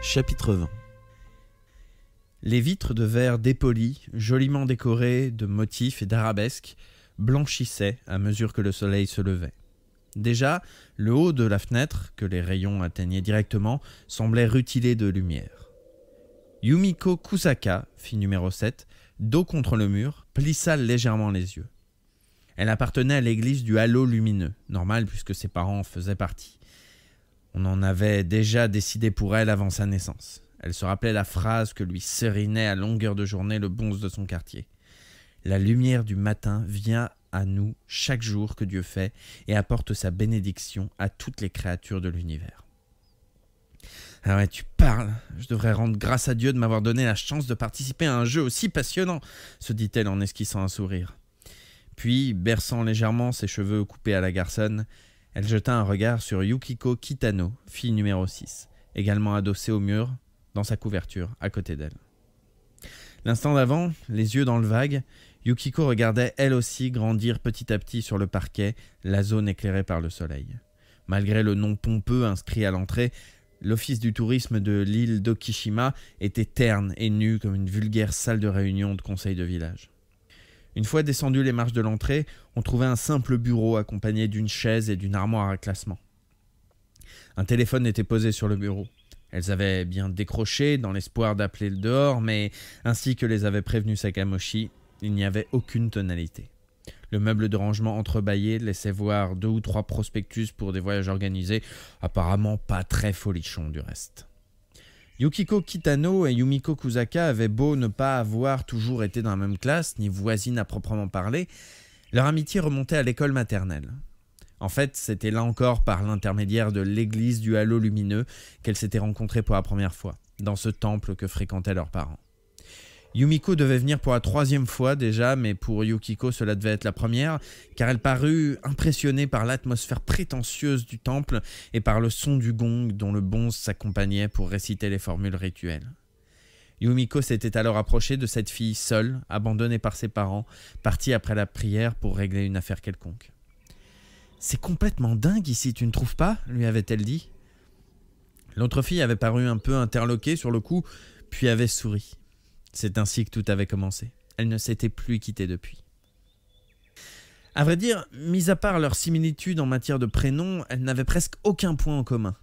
Chapitre 20 Les vitres de verre dépolies, joliment décorées de motifs et d'arabesques, blanchissaient à mesure que le soleil se levait. Déjà, le haut de la fenêtre, que les rayons atteignaient directement, semblait rutilé de lumière. Yumiko Kusaka, fille numéro 7, dos contre le mur, plissa légèrement les yeux. Elle appartenait à l'église du halo lumineux, normal puisque ses parents en faisaient partie. On en avait déjà décidé pour elle avant sa naissance. Elle se rappelait la phrase que lui sérinait à longueur de journée le bonze de son quartier. La lumière du matin vient à nous chaque jour que Dieu fait et apporte sa bénédiction à toutes les créatures de l'univers. Ah ouais, tu parles. Je devrais rendre grâce à Dieu de m'avoir donné la chance de participer à un jeu aussi passionnant, se dit-elle en esquissant un sourire. Puis, berçant légèrement ses cheveux coupés à la garçonne, elle jeta un regard sur Yukiko Kitano, fille numéro 6, également adossée au mur, dans sa couverture, à côté d'elle. L'instant d'avant, les yeux dans le vague, Yukiko regardait elle aussi grandir petit à petit sur le parquet, la zone éclairée par le soleil. Malgré le nom pompeux inscrit à l'entrée, l'office du tourisme de l'île d'Okishima était terne et nu comme une vulgaire salle de réunion de conseil de village. Une fois descendu les marches de l'entrée, on trouvait un simple bureau accompagné d'une chaise et d'une armoire à classement. Un téléphone était posé sur le bureau. Elles avaient bien décroché dans l'espoir d'appeler le dehors, mais ainsi que les avait prévenus Sakamoshi, il n'y avait aucune tonalité. Le meuble de rangement entrebâillé laissait voir deux ou trois prospectus pour des voyages organisés, apparemment pas très folichons du reste. Yukiko Kitano et Yumiko Kusaka avaient beau ne pas avoir toujours été dans la même classe, ni voisines à proprement parler, leur amitié remontait à l'école maternelle. En fait, c'était là encore par l'intermédiaire de l'église du halo lumineux qu'elles s'étaient rencontrées pour la première fois, dans ce temple que fréquentaient leurs parents. Yumiko devait venir pour la troisième fois déjà, mais pour Yukiko cela devait être la première, car elle parut impressionnée par l'atmosphère prétentieuse du temple et par le son du gong dont le bonze s'accompagnait pour réciter les formules rituelles. Yumiko s'était alors approchée de cette fille seule, abandonnée par ses parents, partie après la prière pour régler une affaire quelconque. C'est complètement dingue ici, tu ne trouves pas? lui avait-elle dit. L'autre fille avait paru un peu interloquée sur le coup, puis avait souri. C'est ainsi que tout avait commencé. Elle ne s'était plus quittée depuis. À vrai dire, mis à part leur similitude en matière de prénoms, elles n'avaient presque aucun point en commun.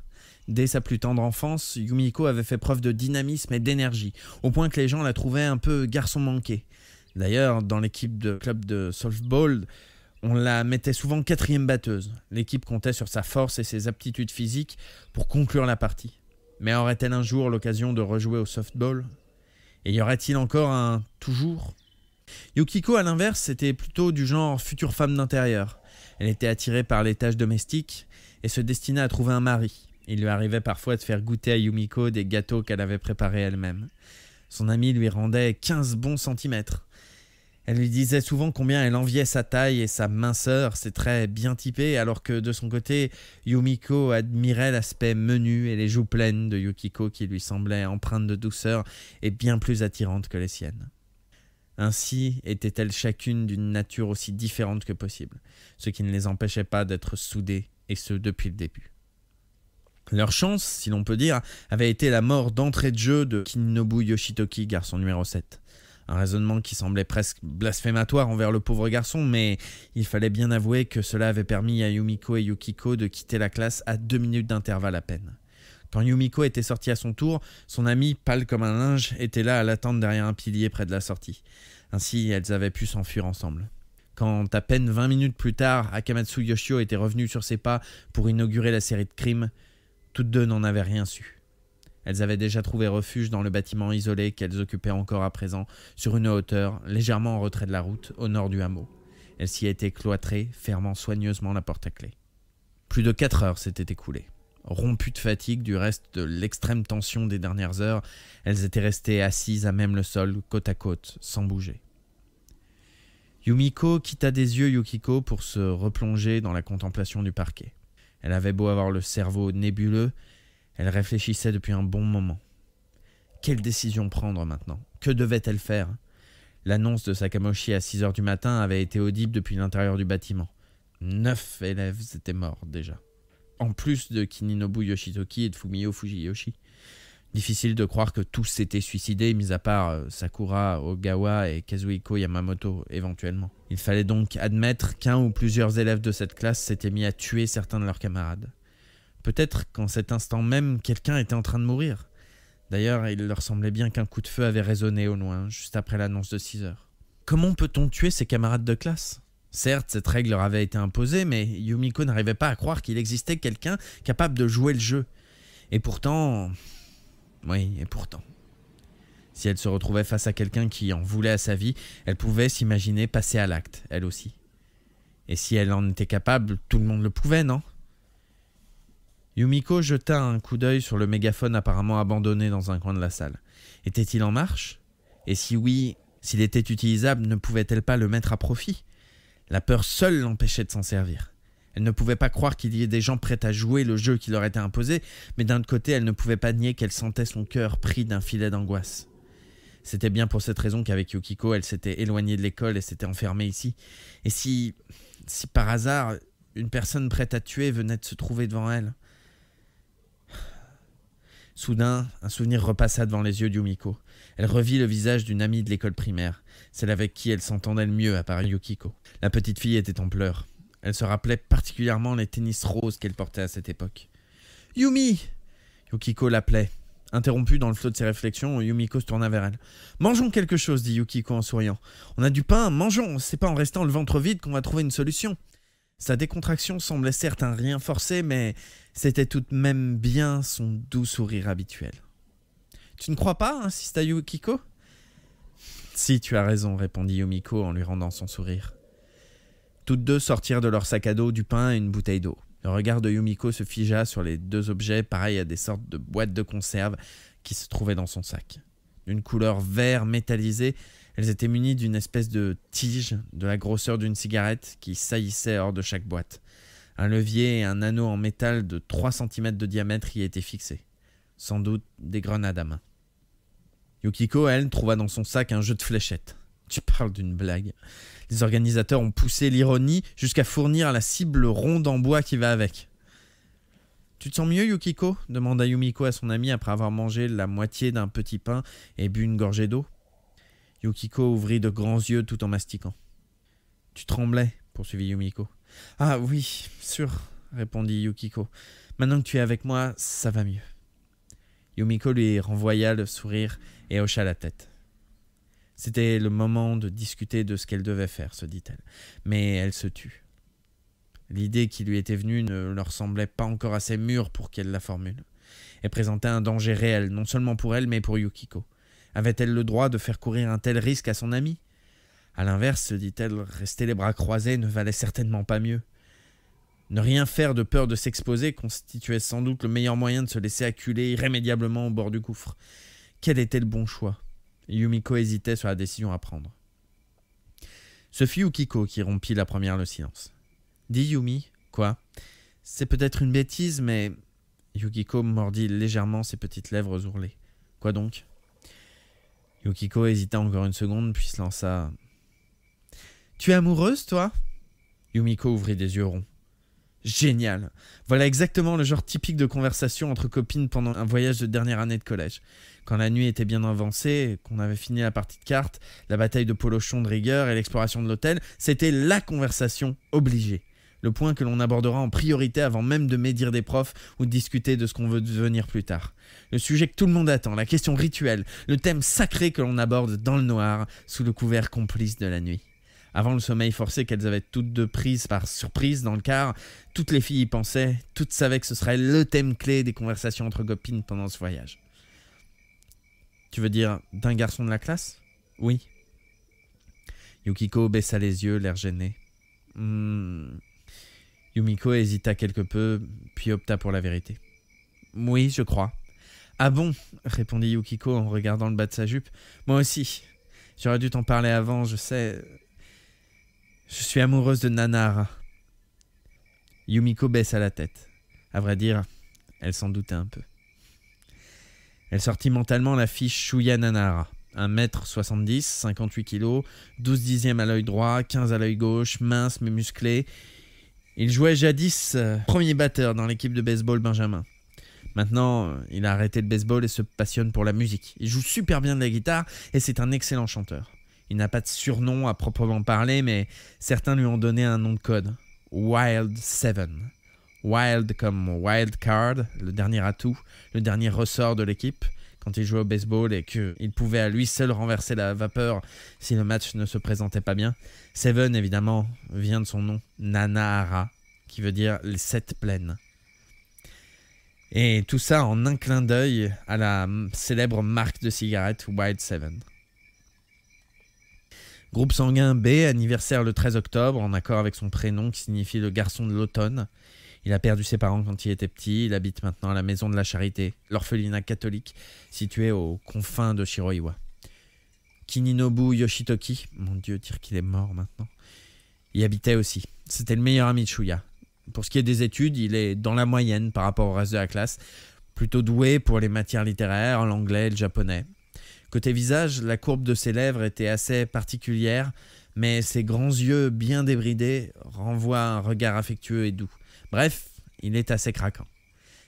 Dès sa plus tendre enfance, Yumiko avait fait preuve de dynamisme et d'énergie, au point que les gens la trouvaient un peu garçon manqué. D'ailleurs, dans l'équipe de club de softball, on la mettait souvent quatrième batteuse. L'équipe comptait sur sa force et ses aptitudes physiques pour conclure la partie. Mais aurait-elle un jour l'occasion de rejouer au softball? Et y aurait-il encore un toujours? Yukiko, à l'inverse, était plutôt du genre future femme d'intérieur. Elle était attirée par les tâches domestiques et se destinait à trouver un mari. Il lui arrivait parfois de faire goûter à Yumiko des gâteaux qu'elle avait préparés elle-même. Son ami lui rendait 15 bons centimètres. Elle lui disait souvent combien elle enviait sa taille et sa minceur, ses traits bien typés, alors que de son côté, Yumiko admirait l'aspect menu et les joues pleines de Yukiko qui lui semblaient empreintes de douceur et bien plus attirantes que les siennes. Ainsi étaient-elles chacune d'une nature aussi différente que possible, ce qui ne les empêchait pas d'être soudées, et ce depuis le début. Leur chance, si l'on peut dire, avait été la mort d'entrée de jeu de Kininobu Yoshitoki, garçon numéro 7. Un raisonnement qui semblait presque blasphématoire envers le pauvre garçon, mais il fallait bien avouer que cela avait permis à Yumiko et Yukiko de quitter la classe à deux minutes d'intervalle à peine. Quand Yumiko était sortie à son tour, son ami, pâle comme un linge, était là à l'attendre derrière un pilier près de la sortie. Ainsi, elles avaient pu s'enfuir ensemble. Quand, à peine vingt minutes plus tard, Akamatsu Yoshio était revenu sur ses pas pour inaugurer la série de crimes, toutes deux n'en avaient rien su. Elles avaient déjà trouvé refuge dans le bâtiment isolé qu'elles occupaient encore à présent, sur une hauteur, légèrement en retrait de la route, au nord du hameau. Elles s'y étaient cloîtrées, fermant soigneusement la porte à clé. Plus de quatre heures s'étaient écoulées. Rompues de fatigue du reste de l'extrême tension des dernières heures, elles étaient restées assises à même le sol, côte à côte, sans bouger. Yumiko quitta des yeux Yukiko pour se replonger dans la contemplation du parquet. Elle avait beau avoir le cerveau nébuleux, elle réfléchissait depuis un bon moment. Quelle décision prendre maintenant? Que devait-elle faire? L'annonce de Sakamoshi à 6 heures du matin avait été audible depuis l'intérieur du bâtiment. Neuf élèves étaient morts déjà. En plus de Kininobu Yoshitoki et de Fumio Fujiyoshi. Difficile de croire que tous s'étaient suicidés, mis à part euh, Sakura Ogawa et Kazuhiko Yamamoto éventuellement. Il fallait donc admettre qu'un ou plusieurs élèves de cette classe s'étaient mis à tuer certains de leurs camarades. Peut-être qu'en cet instant même, quelqu'un était en train de mourir. D'ailleurs, il leur semblait bien qu'un coup de feu avait résonné au loin, juste après l'annonce de 6 heures. Comment peut-on tuer ses camarades de classe? Certes, cette règle leur avait été imposée, mais Yumiko n'arrivait pas à croire qu'il existait quelqu'un capable de jouer le jeu. Et pourtant, oui, et pourtant. Si elle se retrouvait face à quelqu'un qui en voulait à sa vie, elle pouvait s'imaginer passer à l'acte, elle aussi. Et si elle en était capable, tout le monde le pouvait, non? Yumiko jeta un coup d'œil sur le mégaphone apparemment abandonné dans un coin de la salle. Était-il en marche? Et si oui, s'il était utilisable, ne pouvait-elle pas le mettre à profit? La peur seule l'empêchait de s'en servir. Elle ne pouvait pas croire qu'il y ait des gens prêts à jouer le jeu qui leur était imposé, mais d'un côté, elle ne pouvait pas nier qu'elle sentait son cœur pris d'un filet d'angoisse. C'était bien pour cette raison qu'avec Yukiko, elle s'était éloignée de l'école et s'était enfermée ici. Et si, si par hasard, une personne prête à tuer venait de se trouver devant elle? Soudain, un souvenir repassa devant les yeux d'Yumiko. Elle revit le visage d'une amie de l'école primaire, celle avec qui elle s'entendait le mieux à part Yukiko. La petite fille était en pleurs. Elle se rappelait particulièrement les tennis roses qu'elle portait à cette époque. Yumi Yukiko l'appelait. Interrompue dans le flot de ses réflexions, Yumiko se tourna vers elle. Mangeons quelque chose, dit Yukiko en souriant. On a du pain, mangeons. C'est pas en restant le ventre vide qu'on va trouver une solution. Sa décontraction semblait certes un rien forcé, mais c'était tout de même bien son doux sourire habituel. Tu ne crois pas insista Yukiko? Si, tu as raison, répondit Yumiko en lui rendant son sourire. Toutes deux sortirent de leur sac à dos du pain et une bouteille d'eau. Le regard de Yumiko se figea sur les deux objets pareils à des sortes de boîtes de conserve qui se trouvaient dans son sac. D'une couleur vert métallisé, elles étaient munies d'une espèce de tige de la grosseur d'une cigarette qui saillissait hors de chaque boîte. Un levier et un anneau en métal de 3 cm de diamètre y étaient fixés. Sans doute des grenades à main. Yukiko, elle, trouva dans son sac un jeu de fléchettes. Tu parles d'une blague. Les organisateurs ont poussé l'ironie jusqu'à fournir la cible ronde en bois qui va avec. Tu te sens mieux, Yukiko? demanda Yumiko à son ami après avoir mangé la moitié d'un petit pain et bu une gorgée d'eau. Yukiko ouvrit de grands yeux tout en mastiquant. Tu tremblais, poursuivit Yumiko. Ah oui, sûr, répondit Yukiko. Maintenant que tu es avec moi, ça va mieux. Yumiko lui renvoya le sourire et hocha la tête. C'était le moment de discuter de ce qu'elle devait faire, se dit-elle. Mais elle se tut. L'idée qui lui était venue ne leur semblait pas encore assez mûre pour qu'elle la formule. Elle présentait un danger réel, non seulement pour elle, mais pour Yukiko. Avait-elle le droit de faire courir un tel risque à son ami? À l'inverse, se dit-elle, rester les bras croisés ne valait certainement pas mieux. Ne rien faire de peur de s'exposer constituait sans doute le meilleur moyen de se laisser acculer irrémédiablement au bord du gouffre. Quel était le bon choix? Yumiko hésitait sur la décision à prendre. Ce fut Ukiko qui rompit la première le silence. Dis Yumi, quoi? C'est peut-être une bêtise, mais. Yukiko mordit légèrement ses petites lèvres ourlées. Quoi donc? Yukiko hésita encore une seconde, puis se lança. Tu es amoureuse, toi? Yumiko ouvrit des yeux ronds. Génial. Voilà exactement le genre typique de conversation entre copines pendant un voyage de dernière année de collège. Quand la nuit était bien avancée, qu'on avait fini la partie de cartes, la bataille de polochon de rigueur et l'exploration de l'hôtel, c'était la conversation obligée. Le point que l'on abordera en priorité avant même de médire des profs ou de discuter de ce qu'on veut devenir plus tard. Le sujet que tout le monde attend, la question rituelle, le thème sacré que l'on aborde dans le noir, sous le couvert complice de la nuit. Avant le sommeil forcé qu'elles avaient toutes deux prises par surprise dans le car, toutes les filles y pensaient, toutes savaient que ce serait le thème clé des conversations entre copines pendant ce voyage. Tu veux dire d'un garçon de la classe? Oui. Yukiko baissa les yeux, l'air gêné. Hmm. Yumiko hésita quelque peu, puis opta pour la vérité. Oui, je crois. Ah bon répondit Yukiko en regardant le bas de sa jupe. Moi aussi. J'aurais dû t'en parler avant, je sais. Je suis amoureuse de Nanara. Yumiko baissa la tête. À vrai dire, elle s'en doutait un peu. Elle sortit mentalement la fiche Shuya Nanara. 1m70, 58 kg, 12 dixièmes à l'œil droit, 15 à l'œil gauche, mince mais musclé. Il jouait jadis euh, premier batteur dans l'équipe de baseball Benjamin. Maintenant, il a arrêté le baseball et se passionne pour la musique. Il joue super bien de la guitare et c'est un excellent chanteur. Il n'a pas de surnom à proprement parler, mais certains lui ont donné un nom de code. Wild Seven. Wild comme wild card, le dernier atout, le dernier ressort de l'équipe quand il jouait au baseball et qu'il pouvait à lui seul renverser la vapeur si le match ne se présentait pas bien. Seven, évidemment, vient de son nom, Nanahara, qui veut dire les sept plaines. Et tout ça en un clin d'œil à la célèbre marque de cigarettes Wild Seven. Groupe sanguin B, anniversaire le 13 octobre, en accord avec son prénom qui signifie le garçon de l'automne. Il a perdu ses parents quand il était petit. Il habite maintenant à la Maison de la Charité, l'orphelinat catholique situé aux confins de Shiroiwa. Kininobu Yoshitoki, mon dieu, dire qu'il est mort maintenant, y habitait aussi. C'était le meilleur ami de Shuya. Pour ce qui est des études, il est dans la moyenne par rapport au reste de la classe, plutôt doué pour les matières littéraires, l'anglais le japonais. Côté visage, la courbe de ses lèvres était assez particulière, mais ses grands yeux bien débridés renvoient un regard affectueux et doux. Bref, il est assez craquant.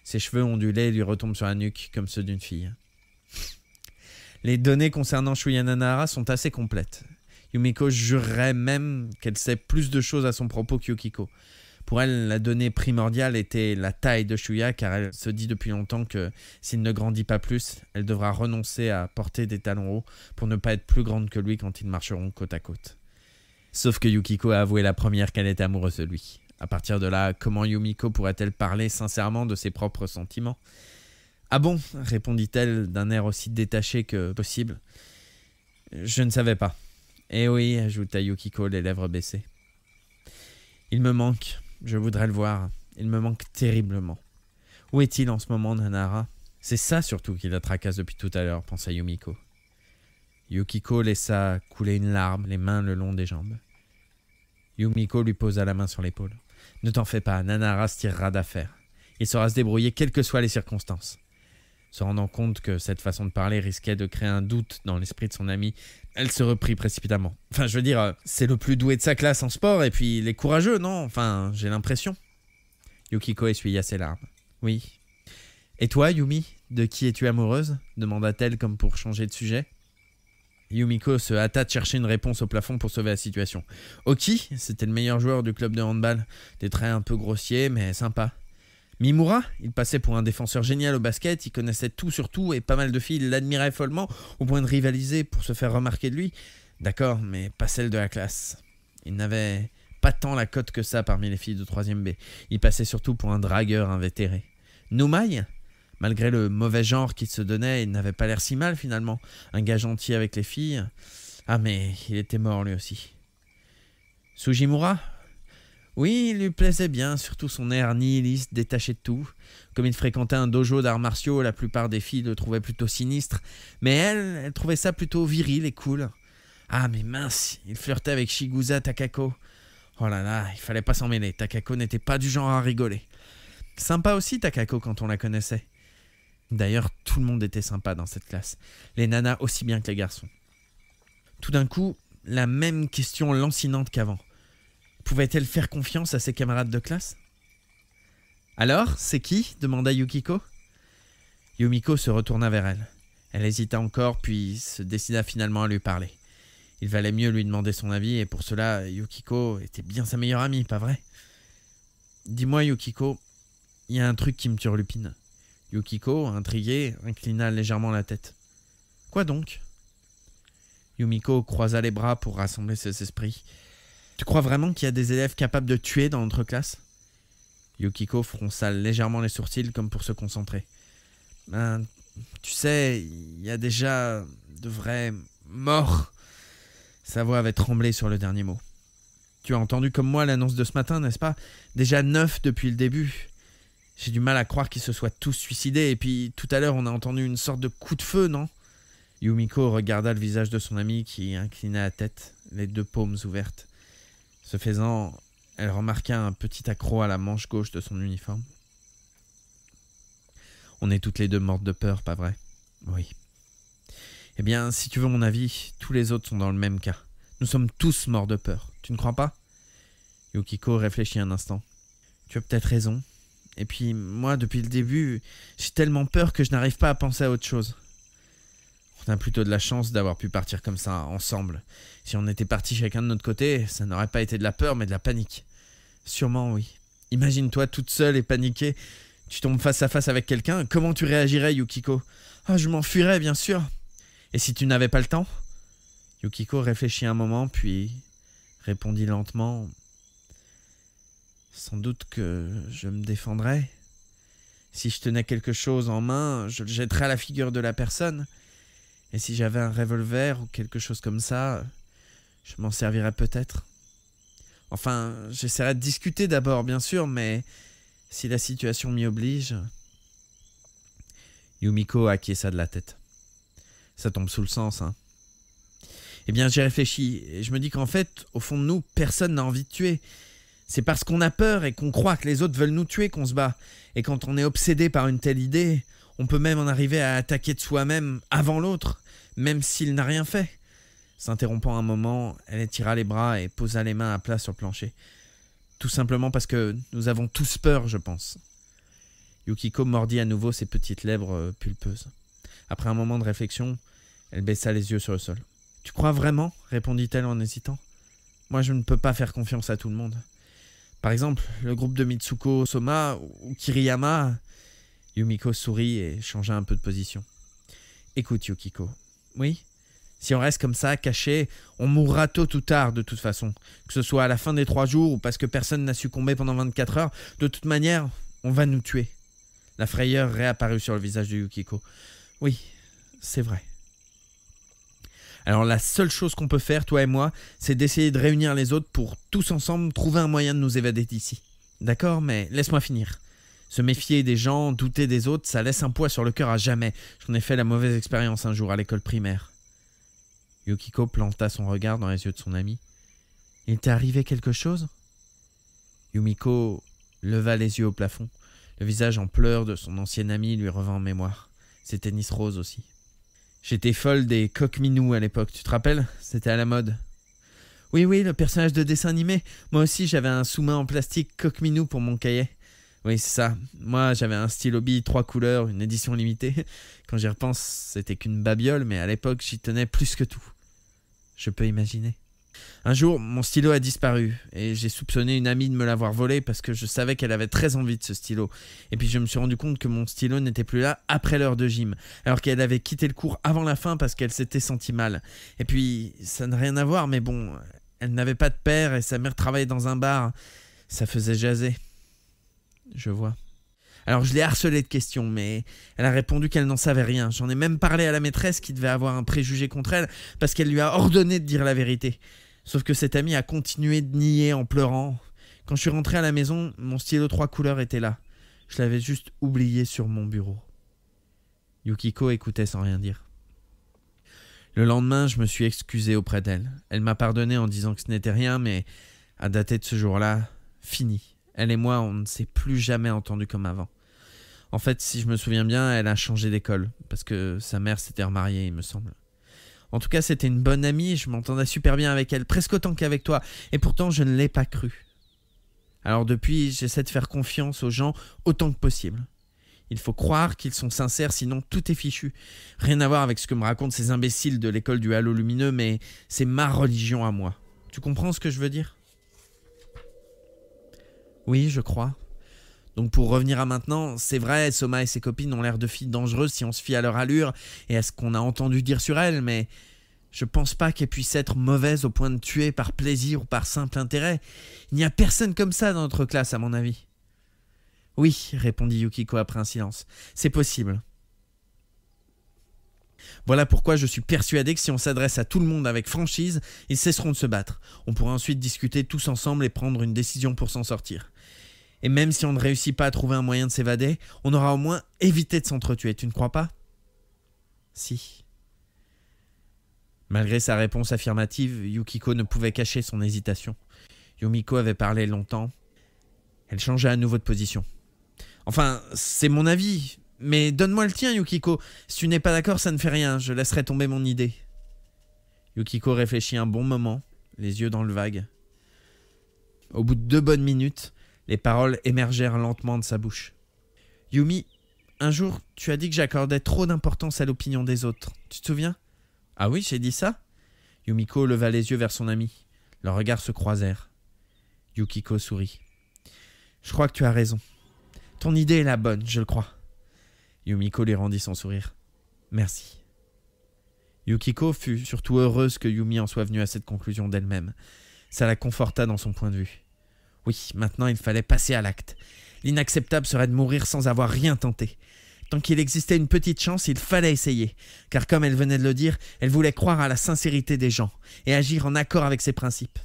Ses cheveux ondulés lui retombent sur la nuque comme ceux d'une fille. Les données concernant Shuya Nanahara sont assez complètes. Yumiko jurerait même qu'elle sait plus de choses à son propos que Yukiko. Pour elle, la donnée primordiale était la taille de Shuya, car elle se dit depuis longtemps que s'il ne grandit pas plus, elle devra renoncer à porter des talons hauts pour ne pas être plus grande que lui quand ils marcheront côte à côte. Sauf que Yukiko a avoué la première qu'elle était amoureuse de lui. À partir de là, comment Yumiko pourrait-elle parler sincèrement de ses propres sentiments? Ah bon répondit-elle d'un air aussi détaché que possible. Je ne savais pas. Eh oui, ajouta Yukiko, les lèvres baissées. Il me manque, je voudrais le voir. Il me manque terriblement. Où est-il en ce moment, Nanara? C'est ça surtout qui la tracasse depuis tout à l'heure, pensa Yumiko. Yukiko laissa couler une larme, les mains le long des jambes. Yumiko lui posa la main sur l'épaule. Ne t'en fais pas, Nanara se tirera d'affaire. Il saura se débrouiller quelles que soient les circonstances. Se rendant compte que cette façon de parler risquait de créer un doute dans l'esprit de son ami, elle se reprit précipitamment. Enfin, je veux dire, euh, c'est le plus doué de sa classe en sport et puis il est courageux, non? Enfin, j'ai l'impression. Yukiko essuya ses larmes. Oui. Et toi, Yumi, de qui es-tu amoureuse? demanda-t-elle comme pour changer de sujet. Yumiko se hâta de chercher une réponse au plafond pour sauver la situation. Oki, c'était le meilleur joueur du club de handball. Des traits un peu grossiers, mais sympa. Mimura, il passait pour un défenseur génial au basket, il connaissait tout sur tout et pas mal de filles l'admiraient follement au point de rivaliser pour se faire remarquer de lui. D'accord, mais pas celle de la classe. Il n'avait pas tant la cote que ça parmi les filles de 3ème B. Il passait surtout pour un dragueur invétéré. Nomai, Malgré le mauvais genre qu'il se donnait, il n'avait pas l'air si mal finalement. Un gars gentil avec les filles. Ah mais il était mort lui aussi. Sujimura? Oui, il lui plaisait bien, surtout son air nihiliste, détaché de tout. Comme il fréquentait un dojo d'arts martiaux, la plupart des filles le trouvaient plutôt sinistre. Mais elle, elle trouvait ça plutôt viril et cool. Ah mais mince, il flirtait avec Shigusa Takako. Oh là là, il fallait pas s'en mêler. Takako n'était pas du genre à rigoler. Sympa aussi Takako quand on la connaissait. D'ailleurs, tout le monde était sympa dans cette classe, les nanas aussi bien que les garçons. Tout d'un coup, la même question lancinante qu'avant. Pouvait-elle faire confiance à ses camarades de classe? Alors, c'est qui? demanda Yukiko. Yumiko se retourna vers elle. Elle hésita encore, puis se décida finalement à lui parler. Il valait mieux lui demander son avis, et pour cela, Yukiko était bien sa meilleure amie, pas vrai? Dis-moi, Yukiko, il y a un truc qui me turlupine. Yukiko, intriguée, inclina légèrement la tête. Quoi donc? Yumiko croisa les bras pour rassembler ses esprits. Tu crois vraiment qu'il y a des élèves capables de tuer dans notre classe? Yukiko fronça légèrement les sourcils comme pour se concentrer. Ben, tu sais, il y a déjà de vrais morts. Sa voix avait tremblé sur le dernier mot. Tu as entendu comme moi l'annonce de ce matin, n'est-ce pas? Déjà neuf depuis le début. J'ai du mal à croire qu'ils se soient tous suicidés. Et puis tout à l'heure, on a entendu une sorte de coup de feu, non? Yumiko regarda le visage de son ami qui inclinait la tête, les deux paumes ouvertes. Ce faisant, elle remarqua un petit accroc à la manche gauche de son uniforme. On est toutes les deux mortes de peur, pas vrai? Oui. Eh bien, si tu veux mon avis, tous les autres sont dans le même cas. Nous sommes tous morts de peur. Tu ne crois pas? Yukiko réfléchit un instant. Tu as peut-être raison, Et puis moi, depuis le début, j'ai tellement peur que je n'arrive pas à penser à autre chose. On a plutôt de la chance d'avoir pu partir comme ça, ensemble. Si on était partis chacun de notre côté, ça n'aurait pas été de la peur, mais de la panique. Sûrement, oui. Imagine-toi toute seule et paniquée. Tu tombes face à face avec quelqu'un, comment tu réagirais, Yukiko? Ah, je m'enfuirais, bien sûr. Et si tu n'avais pas le temps? Yukiko réfléchit un moment, puis répondit lentement Sans doute que je me défendrais. Si je tenais quelque chose en main, je le jetterais à la figure de la personne. Et si j'avais un revolver ou quelque chose comme ça, je m'en servirais peut-être. Enfin, j'essaierai de discuter d'abord, bien sûr, mais si la situation m'y oblige. Yumiko acquiesça de la tête. Ça tombe sous le sens, hein. Eh bien, j'ai réfléchi, et je me dis qu'en fait, au fond de nous, personne n'a envie de tuer. C'est parce qu'on a peur et qu'on croit que les autres veulent nous tuer qu'on se bat. Et quand on est obsédé par une telle idée, on peut même en arriver à attaquer de soi-même avant l'autre, même s'il n'a rien fait. S'interrompant un moment, elle étira les bras et posa les mains à plat sur le plancher. Tout simplement parce que nous avons tous peur, je pense. Yukiko mordit à nouveau ses petites lèvres euh, pulpeuses. Après un moment de réflexion, elle baissa les yeux sur le sol. Tu crois vraiment? répondit-elle en hésitant. Moi, je ne peux pas faire confiance à tout le monde. Par exemple, le groupe de Mitsuko Soma ou Kiriyama, Yumiko sourit et changea un peu de position. Écoute, Yukiko. Oui Si on reste comme ça, caché, on mourra tôt ou tard de toute façon. Que ce soit à la fin des trois jours ou parce que personne n'a succombé pendant 24 heures, de toute manière, on va nous tuer. La frayeur réapparut sur le visage de Yukiko. Oui, c'est vrai. Alors la seule chose qu'on peut faire, toi et moi, c'est d'essayer de réunir les autres pour tous ensemble trouver un moyen de nous évader d'ici. D'accord, mais laisse-moi finir. Se méfier des gens, douter des autres, ça laisse un poids sur le cœur à jamais. J'en ai fait la mauvaise expérience un jour à l'école primaire. Yukiko planta son regard dans les yeux de son ami. Il t'est arrivé quelque chose? Yumiko leva les yeux au plafond. Le visage en pleurs de son ancien ami lui revint en mémoire. C'était Nice Rose aussi. J'étais folle des coq minous à l'époque, tu te rappelles? C'était à la mode. Oui, oui, le personnage de dessin animé. Moi aussi, j'avais un sous-main en plastique coq minou pour mon cahier. Oui, c'est ça. Moi, j'avais un stylo bille trois couleurs, une édition limitée. Quand j'y repense, c'était qu'une babiole, mais à l'époque, j'y tenais plus que tout. Je peux imaginer. Un jour, mon stylo a disparu et j'ai soupçonné une amie de me l'avoir volé parce que je savais qu'elle avait très envie de ce stylo. Et puis je me suis rendu compte que mon stylo n'était plus là après l'heure de gym, alors qu'elle avait quitté le cours avant la fin parce qu'elle s'était sentie mal. Et puis ça n'a rien à voir, mais bon, elle n'avait pas de père et sa mère travaillait dans un bar. Ça faisait jaser. Je vois. Alors je l'ai harcelée de questions, mais elle a répondu qu'elle n'en savait rien. J'en ai même parlé à la maîtresse qui devait avoir un préjugé contre elle parce qu'elle lui a ordonné de dire la vérité. Sauf que cette amie a continué de nier en pleurant. Quand je suis rentré à la maison, mon stylo trois couleurs était là. Je l'avais juste oublié sur mon bureau. Yukiko écoutait sans rien dire. Le lendemain, je me suis excusé auprès d'elle. Elle, m'a pardonné en disant que ce n'était rien, mais à dater de ce jour-là, fini. Elle et moi, on ne s'est plus jamais entendu comme avant. En fait, si je me souviens bien, elle a changé d'école, parce que sa mère s'était remariée, il me semble. En tout cas, c'était une bonne amie, je m'entendais super bien avec elle, presque autant qu'avec toi, et pourtant je ne l'ai pas cru. Alors depuis, j'essaie de faire confiance aux gens autant que possible. Il faut croire qu'ils sont sincères, sinon tout est fichu. Rien à voir avec ce que me racontent ces imbéciles de l'école du halo lumineux, mais c'est ma religion à moi. Tu comprends ce que je veux dire? Oui, je crois. Donc pour revenir à maintenant, c'est vrai, Soma et ses copines ont l'air de filles dangereuses si on se fie à leur allure et à ce qu'on a entendu dire sur elles, mais je pense pas qu'elles puissent être mauvaises au point de tuer par plaisir ou par simple intérêt. Il n'y a personne comme ça dans notre classe, à mon avis. Oui, répondit Yukiko après un silence. C'est possible. Voilà pourquoi je suis persuadé que si on s'adresse à tout le monde avec franchise, ils cesseront de se battre. On pourra ensuite discuter tous ensemble et prendre une décision pour s'en sortir. Et même si on ne réussit pas à trouver un moyen de s'évader, on aura au moins évité de s'entretuer, tu ne crois pas? Si. Malgré sa réponse affirmative, Yukiko ne pouvait cacher son hésitation. Yumiko avait parlé longtemps. Elle changea à nouveau de position. Enfin, c'est mon avis, mais donne-moi le tien, Yukiko. Si tu n'es pas d'accord, ça ne fait rien, je laisserai tomber mon idée. Yukiko réfléchit un bon moment, les yeux dans le vague. Au bout de deux bonnes minutes, les paroles émergèrent lentement de sa bouche. Yumi, un jour, tu as dit que j'accordais trop d'importance à l'opinion des autres. Tu te souviens? Ah oui, j'ai dit ça Yumiko leva les yeux vers son ami. Leurs regards se croisèrent. Yukiko sourit. Je crois que tu as raison. Ton idée est la bonne, je le crois. Yumiko lui rendit son sourire. Merci. Yukiko fut surtout heureuse que Yumi en soit venue à cette conclusion d'elle-même. Ça la conforta dans son point de vue. Oui, maintenant il fallait passer à l'acte. L'inacceptable serait de mourir sans avoir rien tenté. Tant qu'il existait une petite chance, il fallait essayer, car comme elle venait de le dire, elle voulait croire à la sincérité des gens et agir en accord avec ses principes.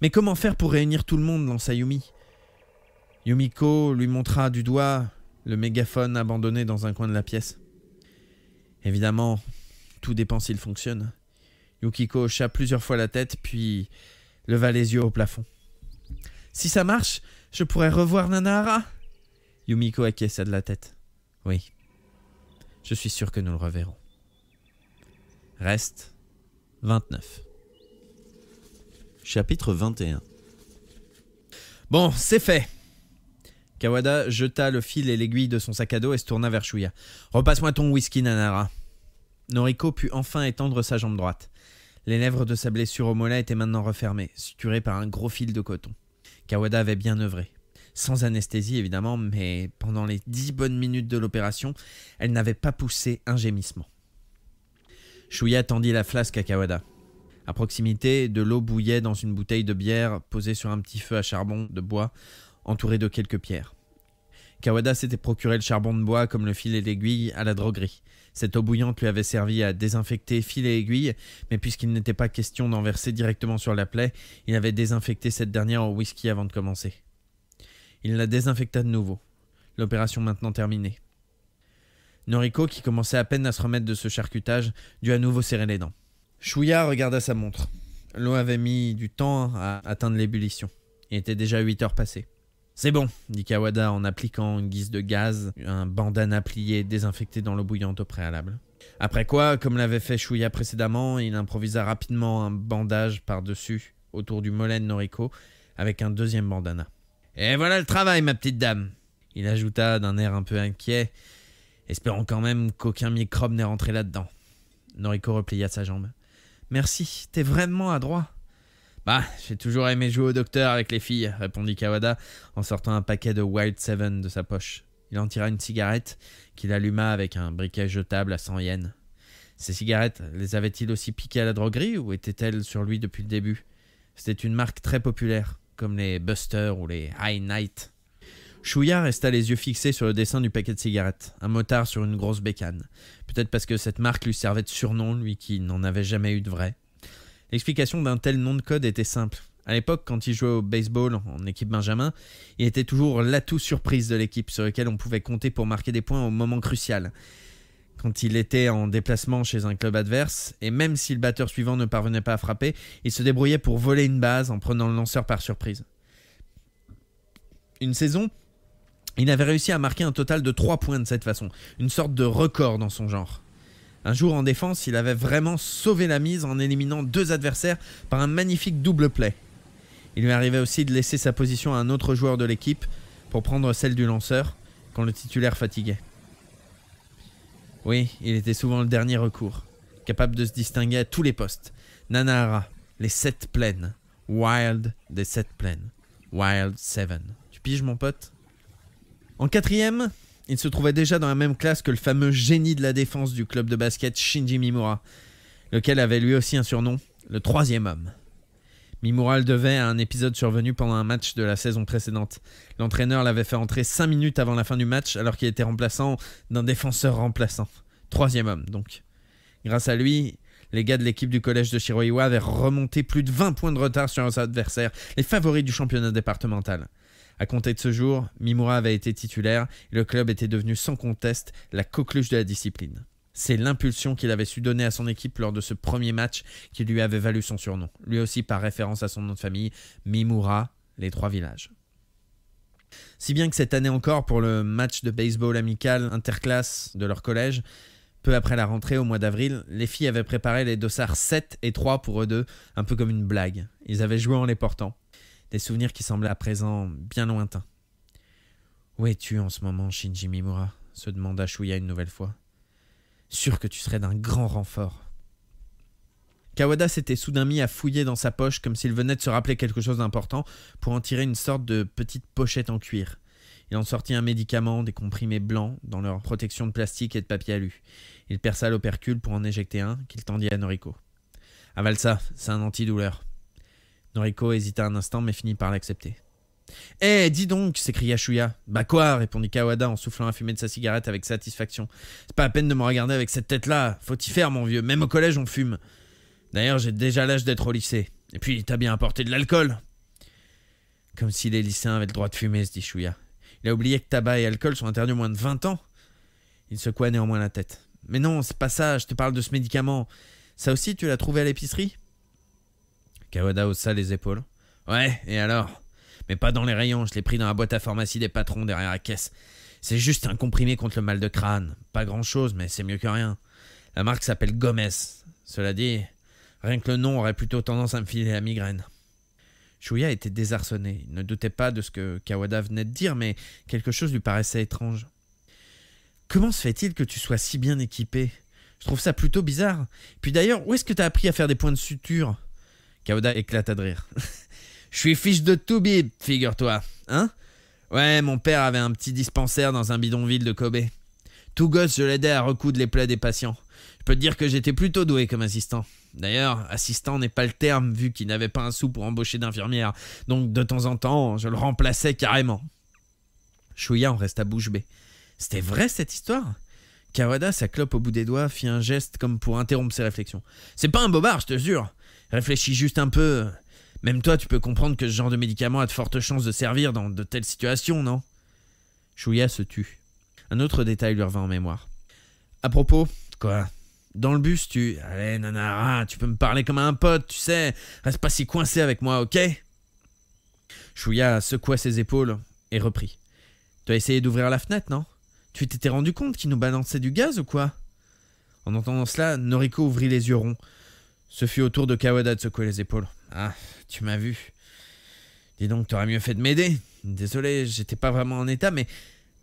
Mais comment faire pour réunir tout le monde lança Yumi. Yumiko lui montra du doigt le mégaphone abandonné dans un coin de la pièce. Évidemment, tout dépend s'il fonctionne. Yukiko hocha plusieurs fois la tête, puis leva les yeux au plafond. Si ça marche, je pourrais revoir Nanahara Yumiko acquiesça de la tête. Oui. Je suis sûr que nous le reverrons. Reste 29. Chapitre 21 Bon, c'est fait Kawada jeta le fil et l'aiguille de son sac à dos et se tourna vers Shuya. Repasse-moi ton whisky, Nanara. Noriko put enfin étendre sa jambe droite. Les lèvres de sa blessure au mollet étaient maintenant refermées, suturées par un gros fil de coton. Kawada avait bien œuvré. Sans anesthésie évidemment, mais pendant les dix bonnes minutes de l'opération, elle n'avait pas poussé un gémissement. Shuya tendit la flasque à Kawada. À proximité, de l'eau bouillait dans une bouteille de bière posée sur un petit feu à charbon de bois entouré de quelques pierres. Kawada s'était procuré le charbon de bois comme le fil et l'aiguille à la droguerie. Cette eau bouillante lui avait servi à désinfecter fil et aiguille, mais puisqu'il n'était pas question d'en verser directement sur la plaie, il avait désinfecté cette dernière au whisky avant de commencer. Il la désinfecta de nouveau. L'opération maintenant terminée. Noriko, qui commençait à peine à se remettre de ce charcutage, dut à nouveau serrer les dents. Chouya regarda sa montre. L'eau avait mis du temps à atteindre l'ébullition. Il était déjà 8 heures passées. C'est bon, dit Kawada en appliquant une guise de gaz, un bandana plié désinfecté dans l'eau bouillante au préalable. Après quoi, comme l'avait fait Shuya précédemment, il improvisa rapidement un bandage par-dessus, autour du mollet de Noriko, avec un deuxième bandana. Et voilà le travail, ma petite dame Il ajouta d'un air un peu inquiet, espérant quand même qu'aucun microbe n'ait rentré là-dedans. Noriko replia sa jambe. Merci, t'es vraiment adroit. Bah, j'ai toujours aimé jouer au docteur avec les filles, répondit Kawada en sortant un paquet de Wild Seven de sa poche. Il en tira une cigarette qu'il alluma avec un briquet jetable à 100 yens. Ces cigarettes, les avait-il aussi piquées à la droguerie ou étaient-elles sur lui depuis le début? C'était une marque très populaire, comme les Buster ou les High Night. Chouya resta les yeux fixés sur le dessin du paquet de cigarettes, un motard sur une grosse bécane. Peut-être parce que cette marque lui servait de surnom, lui qui n'en avait jamais eu de vrai. L'explication d'un tel nom de code était simple. À l'époque, quand il jouait au baseball en équipe Benjamin, il était toujours l'atout surprise de l'équipe sur lequel on pouvait compter pour marquer des points au moment crucial. Quand il était en déplacement chez un club adverse, et même si le batteur suivant ne parvenait pas à frapper, il se débrouillait pour voler une base en prenant le lanceur par surprise. Une saison, il avait réussi à marquer un total de 3 points de cette façon, une sorte de record dans son genre. Un jour en défense, il avait vraiment sauvé la mise en éliminant deux adversaires par un magnifique double play. Il lui arrivait aussi de laisser sa position à un autre joueur de l'équipe pour prendre celle du lanceur quand le titulaire fatiguait. Oui, il était souvent le dernier recours, capable de se distinguer à tous les postes. Nanahara, les sept plaines. Wild des sept plaines. Wild Seven. Tu piges mon pote? En quatrième, il se trouvait déjà dans la même classe que le fameux génie de la défense du club de basket Shinji Mimura, lequel avait lui aussi un surnom, le troisième homme. Mimura le devait à un épisode survenu pendant un match de la saison précédente. L'entraîneur l'avait fait entrer 5 minutes avant la fin du match alors qu'il était remplaçant d'un défenseur remplaçant. Troisième homme donc. Grâce à lui, les gars de l'équipe du collège de Shiroiwa avaient remonté plus de 20 points de retard sur leurs adversaires, les favoris du championnat départemental. À compter de ce jour, Mimura avait été titulaire et le club était devenu sans conteste la coqueluche de la discipline. C'est l'impulsion qu'il avait su donner à son équipe lors de ce premier match qui lui avait valu son surnom, lui aussi par référence à son nom de famille, Mimura, les trois villages. Si bien que cette année encore, pour le match de baseball amical interclasse de leur collège, peu après la rentrée au mois d'avril, les filles avaient préparé les dossards 7 et 3 pour eux deux, un peu comme une blague. Ils avaient joué en les portant des souvenirs qui semblaient à présent bien lointains. Où es-tu en ce moment, Shinji Mimura se demanda Shuya une nouvelle fois. Sûr que tu serais d'un grand renfort. Kawada s'était soudain mis à fouiller dans sa poche comme s'il venait de se rappeler quelque chose d'important pour en tirer une sorte de petite pochette en cuir. Il en sortit un médicament, des comprimés blancs, dans leur protection de plastique et de papier alu. Il perça l'opercule pour en éjecter un, qu'il tendit à Noriko. Avale ça, c'est un antidouleur. Noriko hésita un instant, mais finit par l'accepter. Eh, dis donc s'écria Shuya. Bah quoi répondit Kawada en soufflant la fumée de sa cigarette avec satisfaction. C'est pas la peine de me regarder avec cette tête-là. Faut y faire, mon vieux. Même au collège, on fume. D'ailleurs, j'ai déjà l'âge d'être au lycée. Et puis, t'as bien apporté de l'alcool. Comme si les lycéens avaient le droit de fumer, se dit Shuya. Il a oublié que tabac et alcool sont interdits au moins de 20 ans. Il secoua néanmoins la tête. Mais non, c'est pas ça, je te parle de ce médicament. Ça aussi, tu l'as trouvé à l'épicerie? Kawada haussa les épaules. Ouais, et alors? Mais pas dans les rayons, je l'ai pris dans la boîte à pharmacie des patrons derrière la caisse. C'est juste un comprimé contre le mal de crâne. Pas grand chose, mais c'est mieux que rien. La marque s'appelle Gomez. Cela dit, rien que le nom aurait plutôt tendance à me filer la migraine. Shuya était désarçonné. Il ne doutait pas de ce que Kawada venait de dire, mais quelque chose lui paraissait étrange. Comment se fait-il que tu sois si bien équipé? Je trouve ça plutôt bizarre. Puis d'ailleurs, où est-ce que tu as appris à faire des points de suture? Kawada éclata de rire. Je suis fiche de tout bib, figure-toi. Hein? Ouais, mon père avait un petit dispensaire dans un bidonville de Kobe. Tout gosse, je l'aidais à recoudre les plaies des patients. Je peux te dire que j'étais plutôt doué comme assistant. D'ailleurs, assistant n'est pas le terme vu qu'il n'avait pas un sou pour embaucher d'infirmière, donc de temps en temps, je le remplaçais carrément. Chouya en resta bouche bée. C'était vrai cette histoire? Kawada, sa clope au bout des doigts, fit un geste comme pour interrompre ses réflexions. C'est pas un bobard, je te jure. Réfléchis juste un peu. Même toi, tu peux comprendre que ce genre de médicament a de fortes chances de servir dans de telles situations, non? Chouya se tut. Un autre détail lui revint en mémoire. À propos, quoi? Dans le bus, tu. Allez, Nanara, tu peux me parler comme un pote, tu sais. Reste pas si coincé avec moi, ok? Chouya secoua ses épaules et reprit. Tu as essayé d'ouvrir la fenêtre, non? Tu t'étais rendu compte qu'il nous balançait du gaz ou quoi? En entendant cela, Noriko ouvrit les yeux ronds. Ce fut au tour de Kawada de secouer les épaules. Ah, tu m'as vu. Dis donc, t'aurais mieux fait de m'aider. Désolé, j'étais pas vraiment en état, mais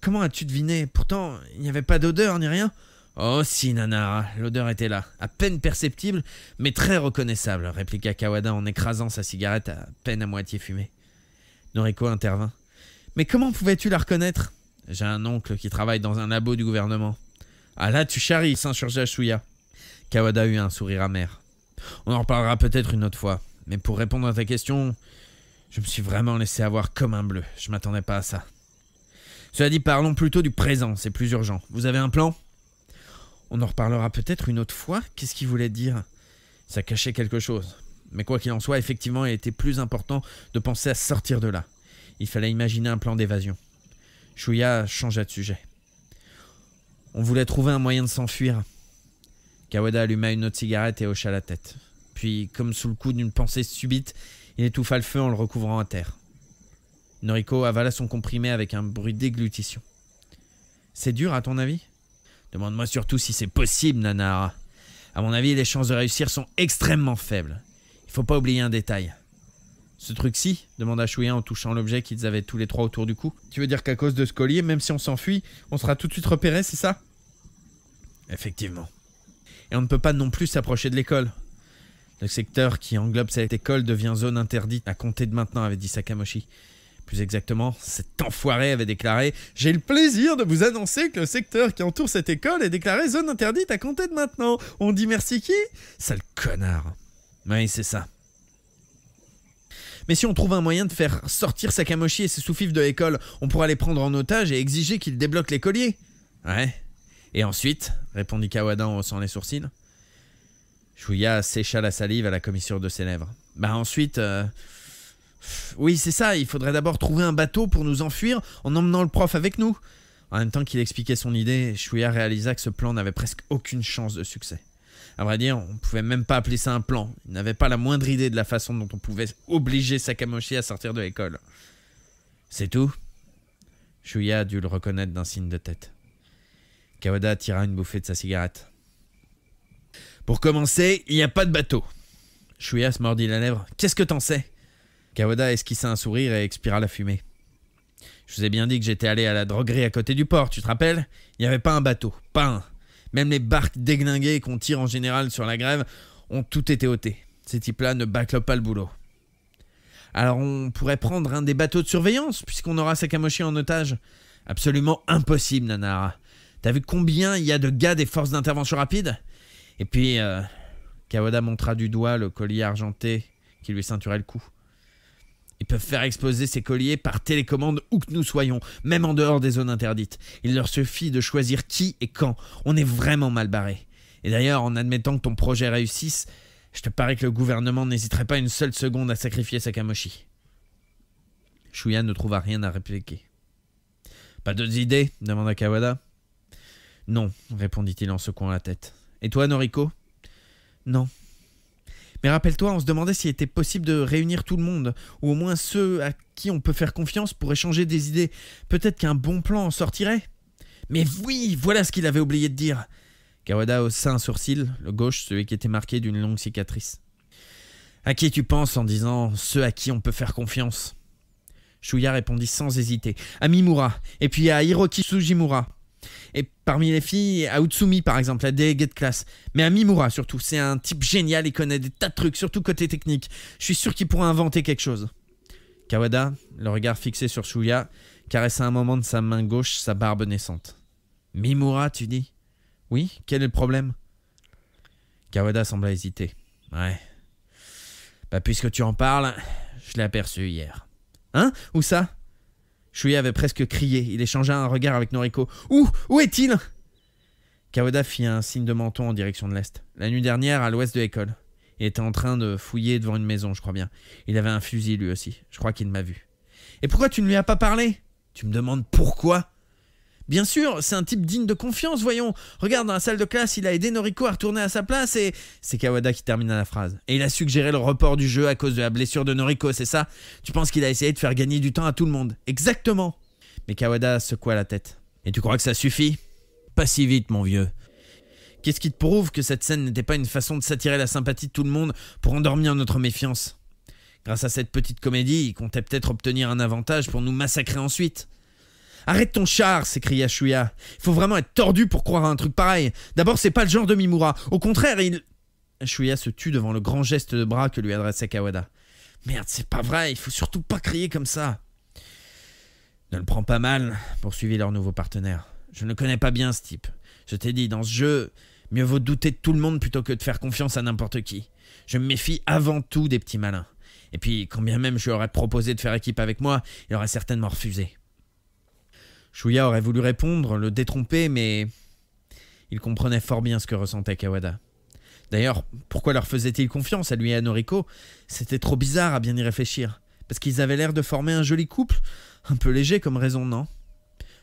comment as-tu deviné? Pourtant, il n'y avait pas d'odeur ni rien. Oh si, Nanara, l'odeur était là, à peine perceptible, mais très reconnaissable, répliqua Kawada en écrasant sa cigarette à peine à moitié fumée. Noriko intervint. Mais comment pouvais-tu la reconnaître? J'ai un oncle qui travaille dans un labo du gouvernement. Ah là, tu charries, s'insurgea Shuya. Kawada eut un sourire amer. On en reparlera peut-être une autre fois, mais pour répondre à ta question, je me suis vraiment laissé avoir comme un bleu. Je m'attendais pas à ça. Cela dit, parlons plutôt du présent, c'est plus urgent. Vous avez un plan? On en reparlera peut-être une autre fois. Qu'est-ce qu'il voulait dire? Ça cachait quelque chose. Mais quoi qu'il en soit, effectivement, il était plus important de penser à sortir de là. Il fallait imaginer un plan d'évasion. Shuya changea de sujet. On voulait trouver un moyen de s'enfuir. Kawada alluma une autre cigarette et hocha la tête. Puis, comme sous le coup d'une pensée subite, il étouffa le feu en le recouvrant à terre. Noriko avala son comprimé avec un bruit d'églutition. C'est dur, à ton avis? Demande-moi surtout si c'est possible, Nanara. À mon avis, les chances de réussir sont extrêmement faibles. Il faut pas oublier un détail. Ce truc-ci demanda Chouya en touchant l'objet qu'ils avaient tous les trois autour du cou. Tu veux dire qu'à cause de ce collier, même si on s'enfuit, on sera tout de suite repéré, c'est ça? Effectivement. Et on ne peut pas non plus s'approcher de l'école. Le secteur qui englobe cette école devient zone interdite à compter de maintenant, avait dit Sakamoshi. Plus exactement, cet enfoiré avait déclaré J'ai le plaisir de vous annoncer que le secteur qui entoure cette école est déclaré zone interdite à compter de maintenant. On dit merci qui? Sale connard. Oui, c'est ça. Mais si on trouve un moyen de faire sortir Sakamoshi et ses sous de l'école, on pourra les prendre en otage et exiger qu'ils débloquent les colliers. Ouais. Et ensuite répondit Kawada en haussant les sourcils. Shuya sécha la salive à la commissure de ses lèvres. Bah ensuite, euh, oui, c'est ça, il faudrait d'abord trouver un bateau pour nous enfuir en emmenant le prof avec nous. En même temps qu'il expliquait son idée, Chouya réalisa que ce plan n'avait presque aucune chance de succès. À vrai dire, on pouvait même pas appeler ça un plan. Il n'avait pas la moindre idée de la façon dont on pouvait obliger Sakamoshi à sortir de l'école. C'est tout Shuya a dû le reconnaître d'un signe de tête. Kawada tira une bouffée de sa cigarette. Pour commencer, il n'y a pas de bateau. Shuya se mordit la lèvre. Qu'est-ce que t'en sais? Kawada esquissa un sourire et expira la fumée. Je vous ai bien dit que j'étais allé à la droguerie à côté du port, tu te rappelles? Il n'y avait pas un bateau, pas un. Même les barques déglinguées qu'on tire en général sur la grève ont tout été ôtés. Ces types-là ne bâclent pas le boulot. Alors on pourrait prendre un des bateaux de surveillance, puisqu'on aura Sakamoshi en otage. Absolument impossible, Nanara. T'as vu combien il y a de gars des forces d'intervention rapide? Et puis, euh, Kawada montra du doigt le collier argenté qui lui ceinturait le cou. Ils peuvent faire exploser ces colliers par télécommande où que nous soyons, même en dehors des zones interdites. Il leur suffit de choisir qui et quand. On est vraiment mal barré. Et d'ailleurs, en admettant que ton projet réussisse, je te parie que le gouvernement n'hésiterait pas une seule seconde à sacrifier Sakamoshi. Shuya ne trouva rien à répliquer. Pas d'autres idées? demanda Kawada. Non, répondit-il en secouant la tête. Et toi, Noriko? Non, mais rappelle-toi, on se demandait s'il était possible de réunir tout le monde, ou au moins ceux à qui on peut faire confiance pour échanger des idées. Peut-être qu'un bon plan en sortirait. Mais oui, voilà ce qu'il avait oublié de dire. Kawada haussa un sourcil, le gauche, celui qui était marqué d'une longue cicatrice. À qui tu penses en disant ceux à qui on peut faire confiance? Shuya répondit sans hésiter. À Mimura, et puis à Hiroki Sujimura. Et parmi les filles, à Utsumi par exemple, la déléguée de classe. Mais à Mimura surtout, c'est un type génial, il connaît des tas de trucs, surtout côté technique. Je suis sûr qu'il pourra inventer quelque chose. Kawada, le regard fixé sur Shuya, caressa un moment de sa main gauche sa barbe naissante. Mimura, tu dis? Oui, quel est le problème? Kawada sembla hésiter. Ouais. Bah, puisque tu en parles, je l'ai aperçu hier. Hein? Où ça? Shuya avait presque crié. Il échangea un regard avec Noriko. Où Où est-il? Kawada fit un signe de menton en direction de l'est. La nuit dernière, à l'ouest de l'école. Il était en train de fouiller devant une maison, je crois bien. Il avait un fusil lui aussi. Je crois qu'il m'a vu. Et pourquoi tu ne lui as pas parlé? Tu me demandes pourquoi? Bien sûr, c'est un type digne de confiance, voyons. Regarde, dans la salle de classe, il a aidé Noriko à retourner à sa place et... C'est Kawada qui termina la phrase. Et il a suggéré le report du jeu à cause de la blessure de Noriko, c'est ça? Tu penses qu'il a essayé de faire gagner du temps à tout le monde? Exactement Mais Kawada secoua la tête. Et tu crois que ça suffit? Pas si vite, mon vieux. Qu'est-ce qui te prouve que cette scène n'était pas une façon de s'attirer la sympathie de tout le monde pour endormir notre méfiance? Grâce à cette petite comédie, il comptait peut-être obtenir un avantage pour nous massacrer ensuite. Arrête ton char s'écria Shuya. Il faut vraiment être tordu pour croire à un truc pareil. D'abord, c'est pas le genre de Mimura. Au contraire, il. Shuya se tut devant le grand geste de bras que lui adressait Kawada. Merde, c'est pas vrai, il faut surtout pas crier comme ça. Ne le prends pas mal, poursuivit leur nouveau partenaire. Je ne connais pas bien ce type. Je t'ai dit, dans ce jeu, mieux vaut douter de tout le monde plutôt que de faire confiance à n'importe qui. Je me méfie avant tout des petits malins. Et puis, quand bien même je lui aurais proposé de faire équipe avec moi, il aurait certainement refusé. Shuya aurait voulu répondre, le détromper, mais il comprenait fort bien ce que ressentait Kawada. D'ailleurs, pourquoi leur faisait-il confiance à lui et à Noriko? C'était trop bizarre à bien y réfléchir. Parce qu'ils avaient l'air de former un joli couple Un peu léger comme raison, non?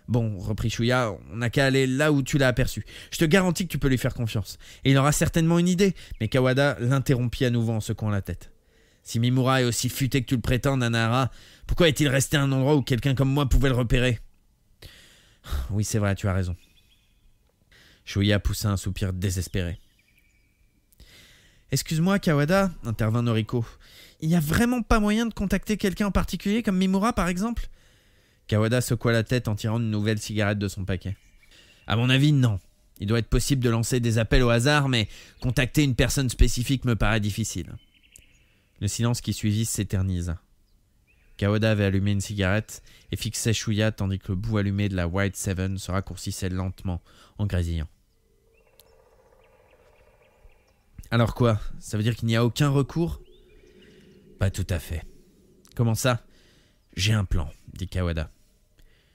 Bon, reprit Shuya, on n'a qu'à aller là où tu l'as aperçu. Je te garantis que tu peux lui faire confiance. Et il aura certainement une idée. Mais Kawada l'interrompit à nouveau en secouant la tête. Si Mimura est aussi futé que tu le prétends, Nanara, pourquoi est-il resté à un endroit où quelqu'un comme moi pouvait le repérer? oui, c'est vrai, tu as raison. Shuya poussa un soupir désespéré. Excuse-moi, Kawada, intervint Noriko. Il n'y a vraiment pas moyen de contacter quelqu'un en particulier, comme Mimura par exemple? Kawada secoua la tête en tirant une nouvelle cigarette de son paquet. À mon avis, non. Il doit être possible de lancer des appels au hasard, mais contacter une personne spécifique me paraît difficile. Le silence qui suivit s'éternisa. Kawada avait allumé une cigarette et fixait Shuya tandis que le bout allumé de la White Seven se raccourcissait lentement en grésillant. Alors quoi? Ça veut dire qu'il n'y a aucun recours? Pas tout à fait. Comment ça? J'ai un plan, dit Kawada.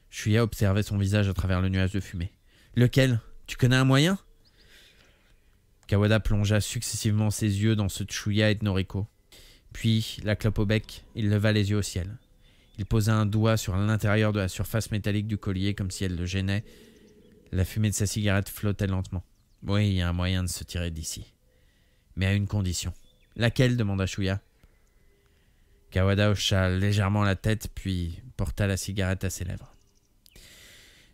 Shuya observait son visage à travers le nuage de fumée. Lequel? Tu connais un moyen? Kawada plongea successivement ses yeux dans ceux de Shuya et de Noriko. Puis, la clope au bec, il leva les yeux au ciel. Il posa un doigt sur l'intérieur de la surface métallique du collier comme si elle le gênait. La fumée de sa cigarette flottait lentement. Oui, il y a un moyen de se tirer d'ici. Mais à une condition. Laquelle demanda Shuya. Kawada hocha légèrement la tête, puis porta la cigarette à ses lèvres.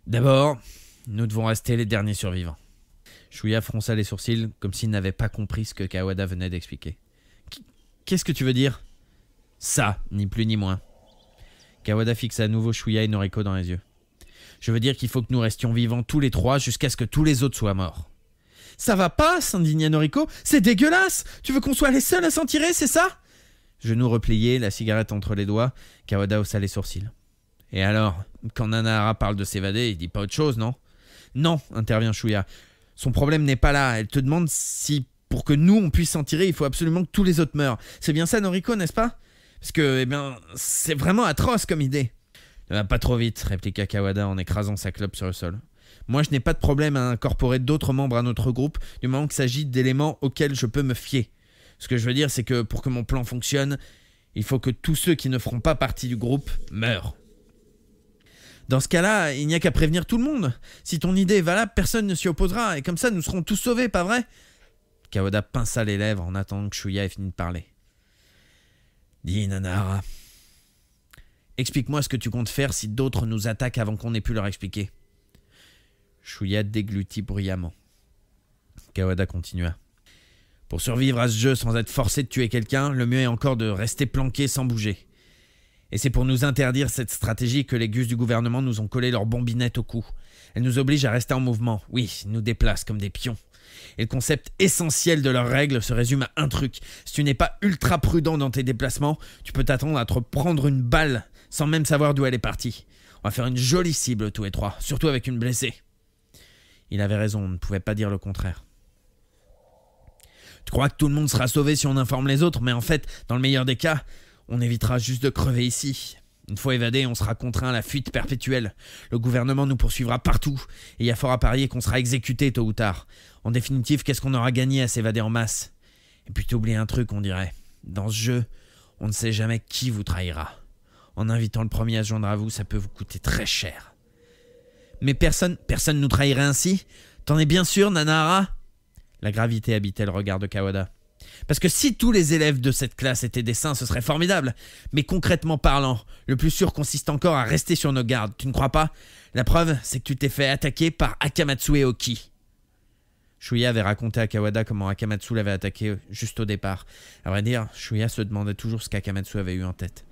D'abord, nous devons rester les derniers survivants. Shuya fronça les sourcils comme s'il n'avait pas compris ce que Kawada venait d'expliquer. Qu'est-ce que tu veux dire? Ça, ni plus ni moins. Kawada fixe à nouveau Shuya et Noriko dans les yeux. Je veux dire qu'il faut que nous restions vivants tous les trois jusqu'à ce que tous les autres soient morts. Ça va pas s'indigna Noriko? C'est dégueulasse Tu veux qu'on soit les seuls à s'en tirer, c'est ça? Genoux repliés, la cigarette entre les doigts, Kawada haussa les sourcils. Et alors, quand Nanahara parle de s'évader, il dit pas autre chose, non? Non, intervient Shuya. Son problème n'est pas là. Elle te demande si, pour que nous on puisse s'en tirer, il faut absolument que tous les autres meurent. C'est bien ça, Noriko, n'est-ce pas? Parce que, eh bien, c'est vraiment atroce comme idée. Va pas trop vite, répliqua Kawada en écrasant sa clope sur le sol. Moi, je n'ai pas de problème à incorporer d'autres membres à notre groupe, du moment qu'il s'agit d'éléments auxquels je peux me fier. Ce que je veux dire, c'est que pour que mon plan fonctionne, il faut que tous ceux qui ne feront pas partie du groupe meurent. Dans ce cas-là, il n'y a qu'à prévenir tout le monde. Si ton idée est valable, personne ne s'y opposera, et comme ça, nous serons tous sauvés, pas vrai? Kawada pinça les lèvres en attendant que Shuya ait fini de parler. Dis, Nanara, Explique-moi ce que tu comptes faire si d'autres nous attaquent avant qu'on ait pu leur expliquer. Chouya déglutit bruyamment. Kawada continua. Pour survivre à ce jeu sans être forcé de tuer quelqu'un, le mieux est encore de rester planqué sans bouger. Et c'est pour nous interdire cette stratégie que les gus du gouvernement nous ont collé leurs bombinettes au cou. Elles nous obligent à rester en mouvement. Oui, nous déplacent comme des pions. Et le concept essentiel de leurs règles se résume à un truc. Si tu n'es pas ultra prudent dans tes déplacements, tu peux t'attendre à te prendre une balle sans même savoir d'où elle est partie. On va faire une jolie cible tous les trois, surtout avec une blessée. Il avait raison, on ne pouvait pas dire le contraire. Tu crois que tout le monde sera sauvé si on informe les autres, mais en fait, dans le meilleur des cas, on évitera juste de crever ici. Une fois évadé, on sera contraint à la fuite perpétuelle. Le gouvernement nous poursuivra partout, et il y a fort à parier qu'on sera exécuté tôt ou tard. En définitive, qu'est-ce qu'on aura gagné à s'évader en masse? Et puis t'oublies un truc, on dirait. Dans ce jeu, on ne sait jamais qui vous trahira en invitant le premier à se joindre à vous, ça peut vous coûter très cher. Mais personne, personne nous trahirait ainsi? T'en es bien sûr, Nanahara La gravité habitait le regard de Kawada? Parce que si tous les élèves de cette classe étaient des saints, ce serait formidable. Mais concrètement parlant, le plus sûr consiste encore à rester sur nos gardes, tu ne crois pas? La preuve, c'est que tu t'es fait attaquer par Akamatsu et Oki. Shuya avait raconté à Kawada comment Akamatsu l'avait attaqué juste au départ. À vrai dire, Shuya se demandait toujours ce qu'Akamatsu avait eu en tête.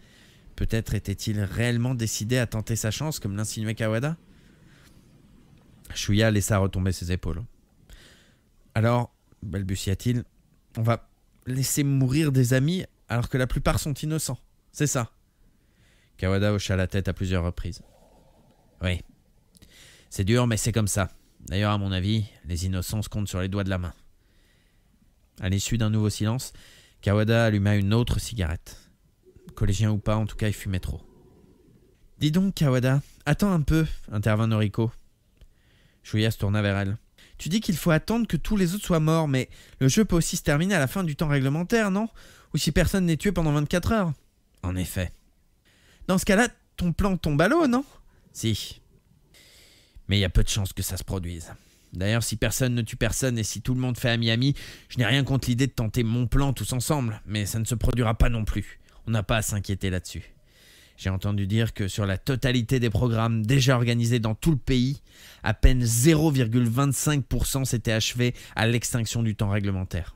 Peut-être était-il réellement décidé à tenter sa chance, comme l'insinuait Kawada? Shuya laissa retomber ses épaules. Alors, balbutia-t-il, on va laisser mourir des amis alors que la plupart sont innocents. C'est ça. Kawada hocha la tête à plusieurs reprises. Oui. C'est dur, mais c'est comme ça. D'ailleurs, à mon avis, les innocents comptent sur les doigts de la main. À l'issue d'un nouveau silence, Kawada alluma une autre cigarette. Collégien ou pas, en tout cas, il fumait trop. Dis donc, Kawada, attends un peu, intervint Noriko. Shuya se tourna vers elle. Tu dis qu'il faut attendre que tous les autres soient morts, mais le jeu peut aussi se terminer à la fin du temps réglementaire, non? Ou si personne n'est tué pendant 24 heures? En effet. Dans ce cas-là, ton plan tombe à l'eau, non? Si. Mais il y a peu de chances que ça se produise. D'ailleurs, si personne ne tue personne et si tout le monde fait ami-ami, je n'ai rien contre l'idée de tenter mon plan tous ensemble, mais ça ne se produira pas non plus. On n'a pas à s'inquiéter là-dessus. J'ai entendu dire que sur la totalité des programmes déjà organisés dans tout le pays, à peine 0,25% s'était achevé à l'extinction du temps réglementaire.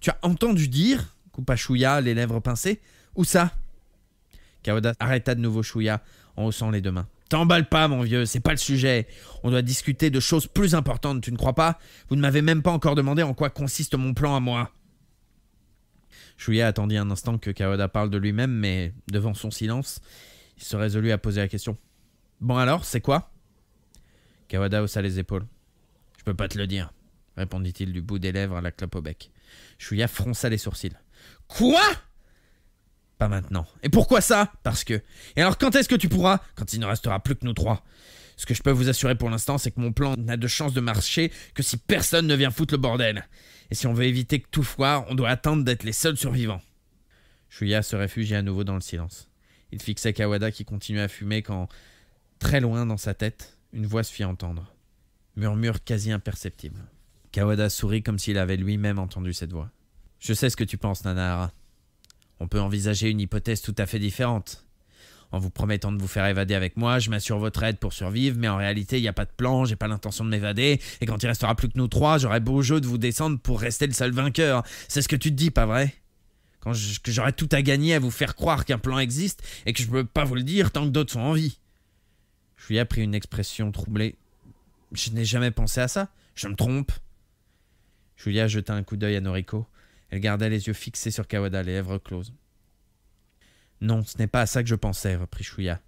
Tu as entendu dire coupa Chouya, les lèvres pincées. Où ça? Kaoda arrêta de nouveau Chouya en haussant les deux mains. T'emballe pas, mon vieux, c'est pas le sujet. On doit discuter de choses plus importantes, tu ne crois pas? Vous ne m'avez même pas encore demandé en quoi consiste mon plan à moi. Shuya attendit un instant que Kawada parle de lui-même, mais devant son silence, il se résolut à poser la question. Bon alors, c'est quoi? Kawada haussa les épaules. Je peux pas te le dire, répondit-il du bout des lèvres à la clope au bec. Shuya fronça les sourcils. Quoi? Pas maintenant. Et pourquoi ça? Parce que. Et alors quand est-ce que tu pourras? Quand il ne restera plus que nous trois. Ce que je peux vous assurer pour l'instant, c'est que mon plan n'a de chance de marcher que si personne ne vient foutre le bordel. Et si on veut éviter que tout foire, on doit attendre d'être les seuls survivants. Shuya se réfugie à nouveau dans le silence. Il fixait Kawada qui continuait à fumer quand, très loin dans sa tête, une voix se fit entendre. Murmure quasi imperceptible. Kawada sourit comme s'il avait lui-même entendu cette voix. Je sais ce que tu penses, Nanahara. On peut envisager une hypothèse tout à fait différente. En vous promettant de vous faire évader avec moi, je m'assure votre aide pour survivre, mais en réalité, il n'y a pas de plan, j'ai pas l'intention de m'évader, et quand il restera plus que nous trois, j'aurai beau jeu de vous descendre pour rester le seul vainqueur. C'est ce que tu te dis, pas vrai? Quand que j'aurais tout à gagner à vous faire croire qu'un plan existe et que je peux pas vous le dire tant que d'autres sont en vie. Shuya pris une expression troublée. Je n'ai jamais pensé à ça. Je me trompe. Julia jeta un coup d'œil à Noriko. Elle garda les yeux fixés sur Kawada, les lèvres closes. Non, ce n'est pas à ça que je pensais, reprit Shuya.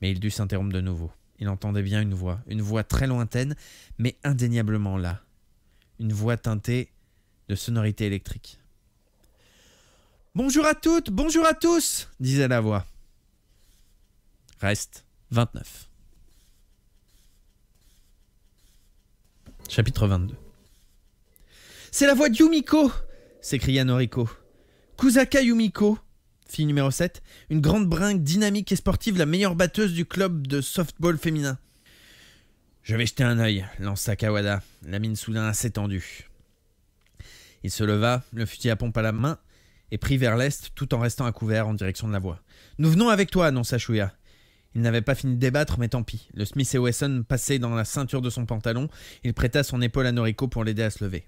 Mais il dut s'interrompre de nouveau. Il entendait bien une voix, une voix très lointaine, mais indéniablement là. Une voix teintée de sonorité électrique. Bonjour à toutes, bonjour à tous, disait la voix. Reste 29. Chapitre 22. C'est la voix de Yumiko s'écria Noriko. Kusaka Yumiko, fille numéro 7, une grande brinque dynamique et sportive, la meilleure batteuse du club de softball féminin. Je vais jeter un œil, lança Kawada, la mine soudain assez tendue. Il se leva, le fusil à pompe à la main, et prit vers l'est tout en restant à couvert en direction de la voie. Nous venons avec toi, annonça Shuya. Il n'avait pas fini de débattre, mais tant pis. Le Smith et Wesson passaient dans la ceinture de son pantalon. Il prêta son épaule à Noriko pour l'aider à se lever.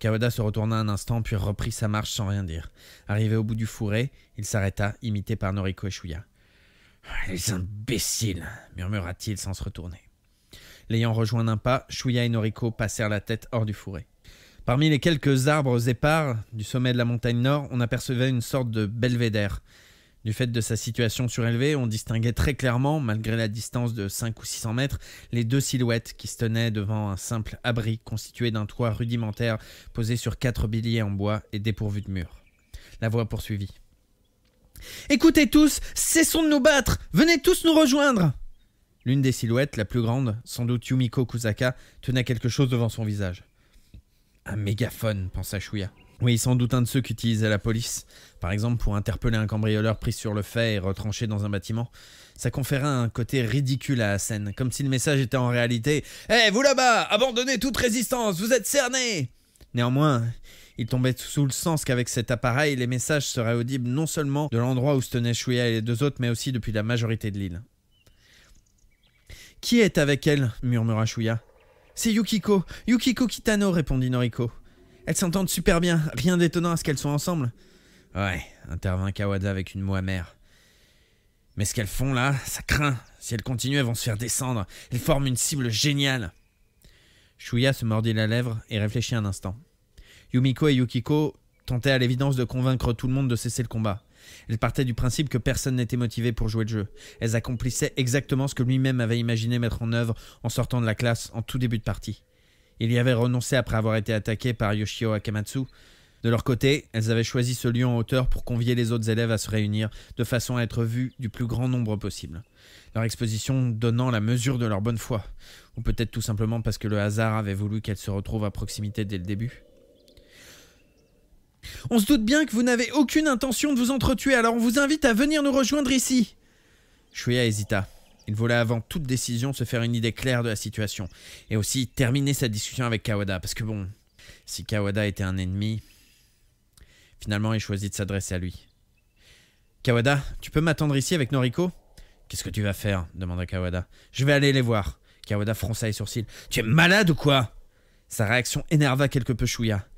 Kawada se retourna un instant, puis reprit sa marche sans rien dire. Arrivé au bout du fourré, il s'arrêta, imité par Noriko et Shuya. Les imbéciles murmura-t-il sans se retourner. L'ayant rejoint d'un pas, Shuya et Noriko passèrent la tête hors du fourré. Parmi les quelques arbres épars du sommet de la montagne nord, on apercevait une sorte de belvédère. Du fait de sa situation surélevée, on distinguait très clairement, malgré la distance de 5 ou 600 mètres, les deux silhouettes qui se tenaient devant un simple abri constitué d'un toit rudimentaire posé sur quatre billets en bois et dépourvu de murs. La voix poursuivit. Écoutez tous, cessons de nous battre Venez tous nous rejoindre L'une des silhouettes, la plus grande, sans doute Yumiko Kusaka, tenait quelque chose devant son visage. Un mégaphone, pensa Shuya. Oui, sans doute un de ceux qu'utilisait la police, par exemple pour interpeller un cambrioleur pris sur le fait et retranché dans un bâtiment. Ça conférait un côté ridicule à la scène, comme si le message était en réalité Hé, vous là-bas, abandonnez toute résistance, vous êtes cernés Néanmoins, il tombait sous le sens qu'avec cet appareil, les messages seraient audibles non seulement de l'endroit où se tenaient Shuya et les deux autres, mais aussi depuis la majorité de l'île. Qui est avec elle? murmura Shuya. C'est Yukiko, Yukiko Kitano, répondit Noriko. Elles s'entendent super bien, rien d'étonnant à ce qu'elles soient ensemble. Ouais, intervint Kawada avec une moue amère. Mais ce qu'elles font là, ça craint. Si elles continuent, elles vont se faire descendre. Elles forment une cible géniale. Shuya se mordit la lèvre et réfléchit un instant. Yumiko et Yukiko tentaient à l'évidence de convaincre tout le monde de cesser le combat. Elles partaient du principe que personne n'était motivé pour jouer le jeu. Elles accomplissaient exactement ce que lui-même avait imaginé mettre en œuvre en sortant de la classe en tout début de partie. Il y avait renoncé après avoir été attaqué par Yoshio Akamatsu. De leur côté, elles avaient choisi ce lieu en hauteur pour convier les autres élèves à se réunir, de façon à être vues du plus grand nombre possible. Leur exposition donnant la mesure de leur bonne foi, ou peut-être tout simplement parce que le hasard avait voulu qu'elles se retrouvent à proximité dès le début. On se doute bien que vous n'avez aucune intention de vous entretuer, alors on vous invite à venir nous rejoindre ici. Shuya hésita. Il voulait avant toute décision se faire une idée claire de la situation, et aussi terminer sa discussion avec Kawada, parce que bon, si Kawada était un ennemi, finalement il choisit de s'adresser à lui. Kawada, tu peux m'attendre ici avec Noriko? Qu'est-ce que tu vas faire? demanda Kawada. Je vais aller les voir. Kawada fronça les sourcils. Tu es malade ou quoi? Sa réaction énerva quelque peu Shuya.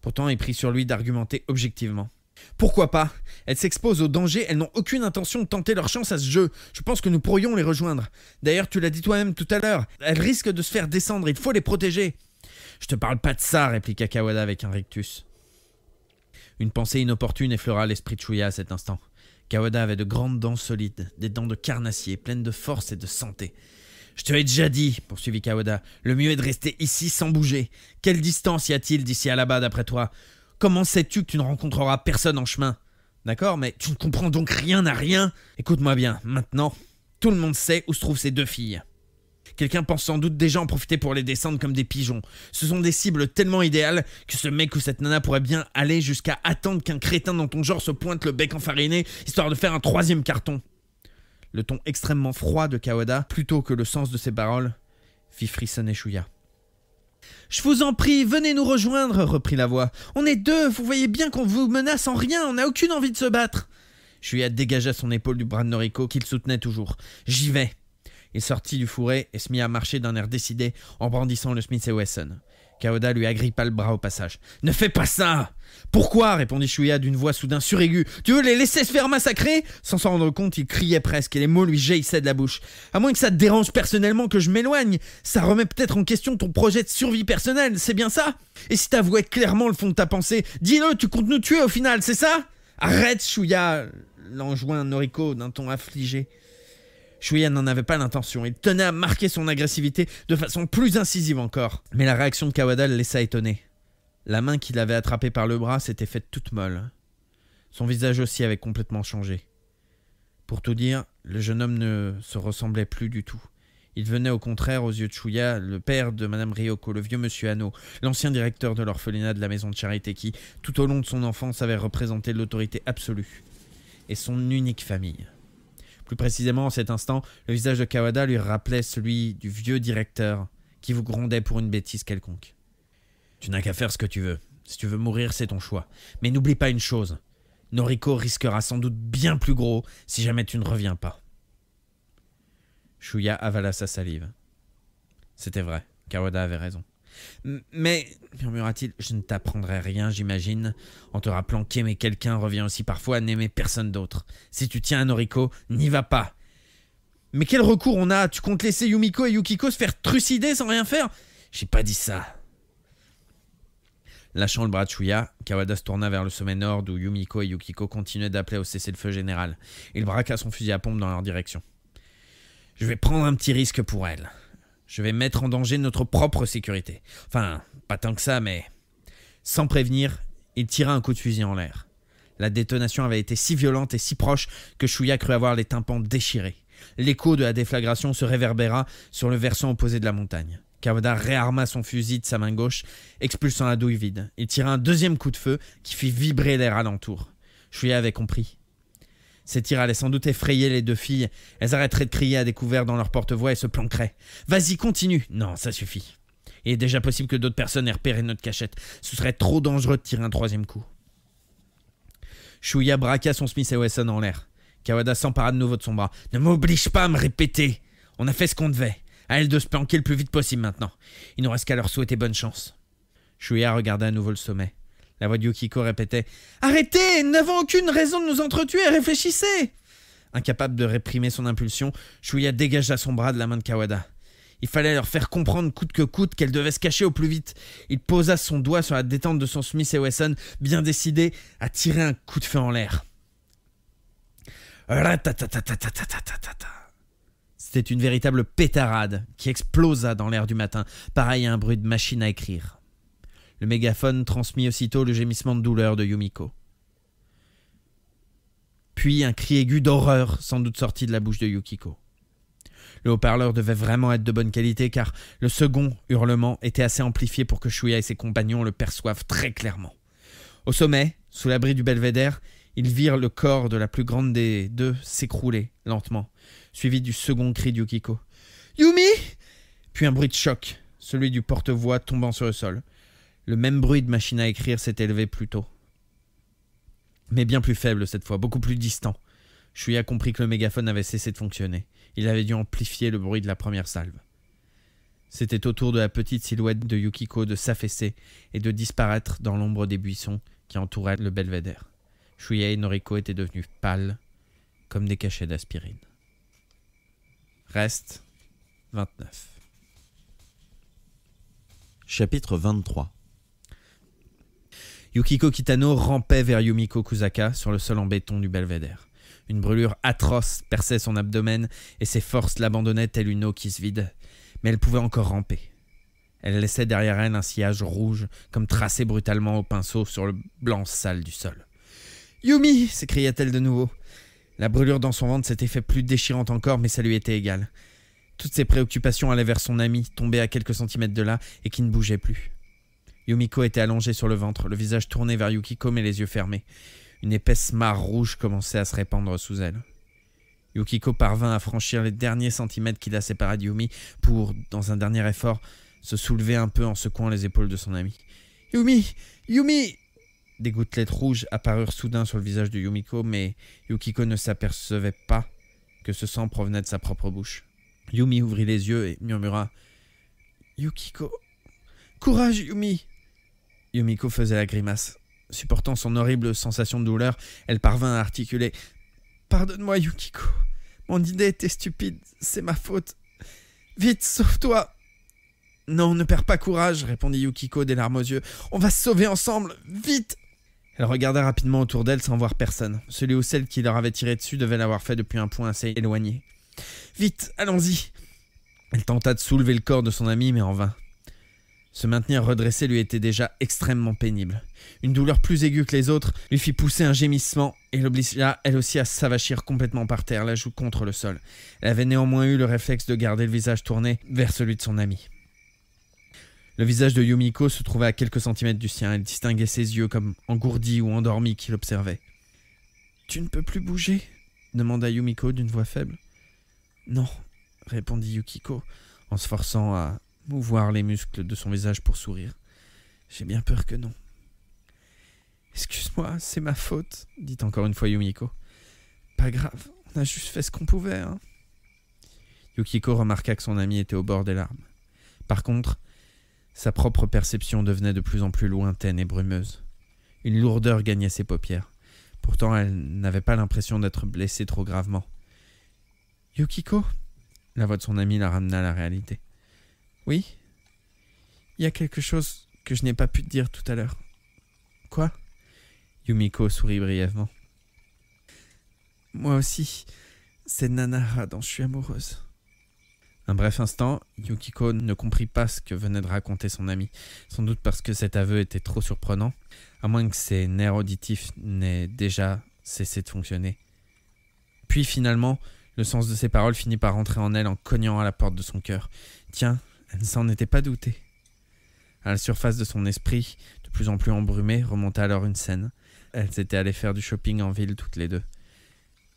Pourtant, il prit sur lui d'argumenter objectivement. Pourquoi pas? Elles s'exposent au danger, elles n'ont aucune intention de tenter leur chance à ce jeu. Je pense que nous pourrions les rejoindre. D'ailleurs, tu l'as dit toi-même tout à l'heure, elles risquent de se faire descendre, il faut les protéger. Je te parle pas de ça, répliqua Kawada avec un rictus. Une pensée inopportune effleura l'esprit de Shuya à cet instant. Kawada avait de grandes dents solides, des dents de carnassier, pleines de force et de santé. Je te l'ai déjà dit, poursuivit Kawada, le mieux est de rester ici sans bouger. Quelle distance y a-t-il d'ici à là-bas d'après toi? Comment sais-tu que tu ne rencontreras personne en chemin? D'accord, mais tu ne comprends donc rien à rien Écoute-moi bien, maintenant, tout le monde sait où se trouvent ces deux filles. Quelqu'un pense sans doute déjà en profiter pour les descendre comme des pigeons. Ce sont des cibles tellement idéales que ce mec ou cette nana pourrait bien aller jusqu'à attendre qu'un crétin dans ton genre se pointe le bec enfariné, histoire de faire un troisième carton. Le ton extrêmement froid de Kawada, plutôt que le sens de ses paroles, fit frissonner Shuya. Je vous en prie, venez nous rejoindre, reprit la voix. On est deux, vous voyez bien qu'on vous menace en rien, on n'a aucune envie de se battre. Shuya dégagea son épaule du bras de Noriko qu'il soutenait toujours. J'y vais. Il sortit du fourré et se mit à marcher d'un air décidé en brandissant le Smith et Wesson. Kaoda lui agrippa le bras au passage. Ne fais pas ça Pourquoi? répondit Shuya d'une voix soudain suraiguë. Tu veux les laisser se faire massacrer? Sans s'en rendre compte, il criait presque et les mots lui jaillissaient de la bouche. À moins que ça te dérange personnellement que je m'éloigne, ça remet peut-être en question ton projet de survie personnelle, c'est bien ça? Et si t'avouais clairement le fond de ta pensée, dis-le, tu comptes nous tuer au final, c'est ça? Arrête, Shuya l'enjoint Noriko d'un ton affligé. Shuya n'en avait pas l'intention. Il tenait à marquer son agressivité de façon plus incisive encore. Mais la réaction de Kawada le laissa étonner. La main qu'il avait attrapée par le bras s'était faite toute molle. Son visage aussi avait complètement changé. Pour tout dire, le jeune homme ne se ressemblait plus du tout. Il venait au contraire aux yeux de Shuya, le père de Madame Ryoko, le vieux monsieur Hano, l'ancien directeur de l'orphelinat de la maison de charité qui, tout au long de son enfance, avait représenté l'autorité absolue et son unique famille. Plus précisément, en cet instant, le visage de Kawada lui rappelait celui du vieux directeur qui vous grondait pour une bêtise quelconque. Tu n'as qu'à faire ce que tu veux. Si tu veux mourir, c'est ton choix. Mais n'oublie pas une chose. Noriko risquera sans doute bien plus gros si jamais tu ne reviens pas. Shuya avala sa salive. C'était vrai, Kawada avait raison. Mais, murmura-t-il, je ne t'apprendrai rien, j'imagine, en te rappelant qu'aimer quelqu'un revient aussi parfois à n'aimer personne d'autre. Si tu tiens à Noriko, n'y va pas. Mais quel recours on a? Tu comptes laisser Yumiko et Yukiko se faire trucider sans rien faire? J'ai pas dit ça. Lâchant le bras de Shuya, Kawada se tourna vers le sommet nord d'où Yumiko et Yukiko continuaient d'appeler au cessez-le-feu général. Il braqua son fusil à pompe dans leur direction. Je vais prendre un petit risque pour elle. Je vais mettre en danger notre propre sécurité. Enfin, pas tant que ça, mais... Sans prévenir, il tira un coup de fusil en l'air. La détonation avait été si violente et si proche que Chouya crut avoir les tympans déchirés. L'écho de la déflagration se réverbéra sur le versant opposé de la montagne. Kawada réarma son fusil de sa main gauche, expulsant la douille vide. Il tira un deuxième coup de feu qui fit vibrer l'air alentour. Chouya avait compris. Ces tirs allaient sans doute effrayer les deux filles. Elles arrêteraient de crier à découvert dans leur porte-voix et se planqueraient. Vas-y, continue. Non, ça suffit. Il est déjà possible que d'autres personnes aient repéré notre cachette. Ce serait trop dangereux de tirer un troisième coup. Shuya braqua son Smith et Wesson en l'air. Kawada s'empara de nouveau de son bras. Ne m'oblige pas à me répéter. On a fait ce qu'on devait. À elle de se planquer le plus vite possible maintenant. Il nous reste qu'à leur souhaiter bonne chance. Shuya regarda à nouveau le sommet. La voix de Yukiko répétait Arrêtez Nous n'avons aucune raison de nous entretuer, réfléchissez Incapable de réprimer son impulsion, Shuya dégagea son bras de la main de Kawada. Il fallait leur faire comprendre coûte que coûte qu'elle devait se cacher au plus vite. Il posa son doigt sur la détente de son Smith et Wesson, bien décidé à tirer un coup de feu en l'air. C'était une véritable pétarade qui explosa dans l'air du matin, pareil à un bruit de machine à écrire. Le mégaphone transmit aussitôt le gémissement de douleur de Yumiko. Puis un cri aigu d'horreur, sans doute sorti de la bouche de Yukiko. Le haut-parleur devait vraiment être de bonne qualité car le second hurlement était assez amplifié pour que Shuya et ses compagnons le perçoivent très clairement. Au sommet, sous l'abri du belvédère, ils virent le corps de la plus grande des deux s'écrouler lentement, suivi du second cri de Yukiko. Yumi Puis un bruit de choc, celui du porte-voix tombant sur le sol. Le même bruit de machine à écrire s'est élevé plus tôt. Mais bien plus faible cette fois, beaucoup plus distant. Shuya compris que le mégaphone avait cessé de fonctionner. Il avait dû amplifier le bruit de la première salve. C'était au tour de la petite silhouette de Yukiko de s'affaisser et de disparaître dans l'ombre des buissons qui entouraient le belvédère. Shuya et Noriko étaient devenus pâles, comme des cachets d'aspirine. Reste 29. Chapitre 23 Yukiko Kitano rampait vers Yumiko Kusaka sur le sol en béton du belvédère. Une brûlure atroce perçait son abdomen et ses forces l'abandonnaient telle une eau qui se vide. Mais elle pouvait encore ramper. Elle laissait derrière elle un sillage rouge, comme tracé brutalement au pinceau sur le blanc sale du sol. Yumi s'écria-t-elle de nouveau. La brûlure dans son ventre s'était fait plus déchirante encore, mais ça lui était égal. Toutes ses préoccupations allaient vers son ami, tombé à quelques centimètres de là et qui ne bougeait plus. Yumiko était allongée sur le ventre, le visage tourné vers Yukiko mais les yeux fermés. Une épaisse mare rouge commençait à se répandre sous elle. Yukiko parvint à franchir les derniers centimètres qui la séparaient d'Yumi pour, dans un dernier effort, se soulever un peu en secouant les épaules de son ami. Yumi Yumi Des gouttelettes rouges apparurent soudain sur le visage de Yumiko, mais Yukiko ne s'apercevait pas que ce sang provenait de sa propre bouche. Yumi ouvrit les yeux et murmura Yukiko. Courage, Yumi Yumiko faisait la grimace. Supportant son horrible sensation de douleur, elle parvint à articuler Pardonne-moi, Yukiko. Mon idée était stupide, c'est ma faute. Vite, sauve-toi Non, ne perds pas courage, répondit Yukiko des larmes aux yeux. On va se sauver ensemble, vite Elle regarda rapidement autour d'elle sans voir personne. Celui ou celle qui leur avait tiré dessus devait l'avoir fait depuis un point assez éloigné. Vite, allons-y Elle tenta de soulever le corps de son ami, mais en vain. Se maintenir redressé lui était déjà extrêmement pénible. Une douleur plus aiguë que les autres lui fit pousser un gémissement et l'obligea elle aussi à s'avachir complètement par terre, la joue contre le sol. Elle avait néanmoins eu le réflexe de garder le visage tourné vers celui de son ami. Le visage de Yumiko se trouvait à quelques centimètres du sien. Elle distinguait ses yeux comme engourdis ou endormis qui l'observaient. Tu ne peux plus bouger? demanda Yumiko d'une voix faible. Non, répondit Yukiko, en se forçant à mouvoir les muscles de son visage pour sourire. J'ai bien peur que non. Excuse-moi, c'est ma faute, dit encore une fois Yumiko. Pas grave, on a juste fait ce qu'on pouvait. Hein. Yukiko remarqua que son ami était au bord des larmes. Par contre, sa propre perception devenait de plus en plus lointaine et brumeuse. Une lourdeur gagnait ses paupières. Pourtant, elle n'avait pas l'impression d'être blessée trop gravement. Yukiko? La voix de son ami la ramena à la réalité. Oui Il y a quelque chose que je n'ai pas pu te dire tout à l'heure. Quoi? Yumiko sourit brièvement. Moi aussi, c'est Nanara dont je suis amoureuse. Un bref instant, Yukiko ne comprit pas ce que venait de raconter son ami, sans doute parce que cet aveu était trop surprenant, à moins que ses nerfs auditifs n'aient déjà cessé de fonctionner. Puis finalement, le sens de ses paroles finit par rentrer en elle en cognant à la porte de son cœur. Tiens, elle ne s'en était pas doutée. À la surface de son esprit, de plus en plus embrumée, remonta alors une scène. Elles étaient allées faire du shopping en ville toutes les deux.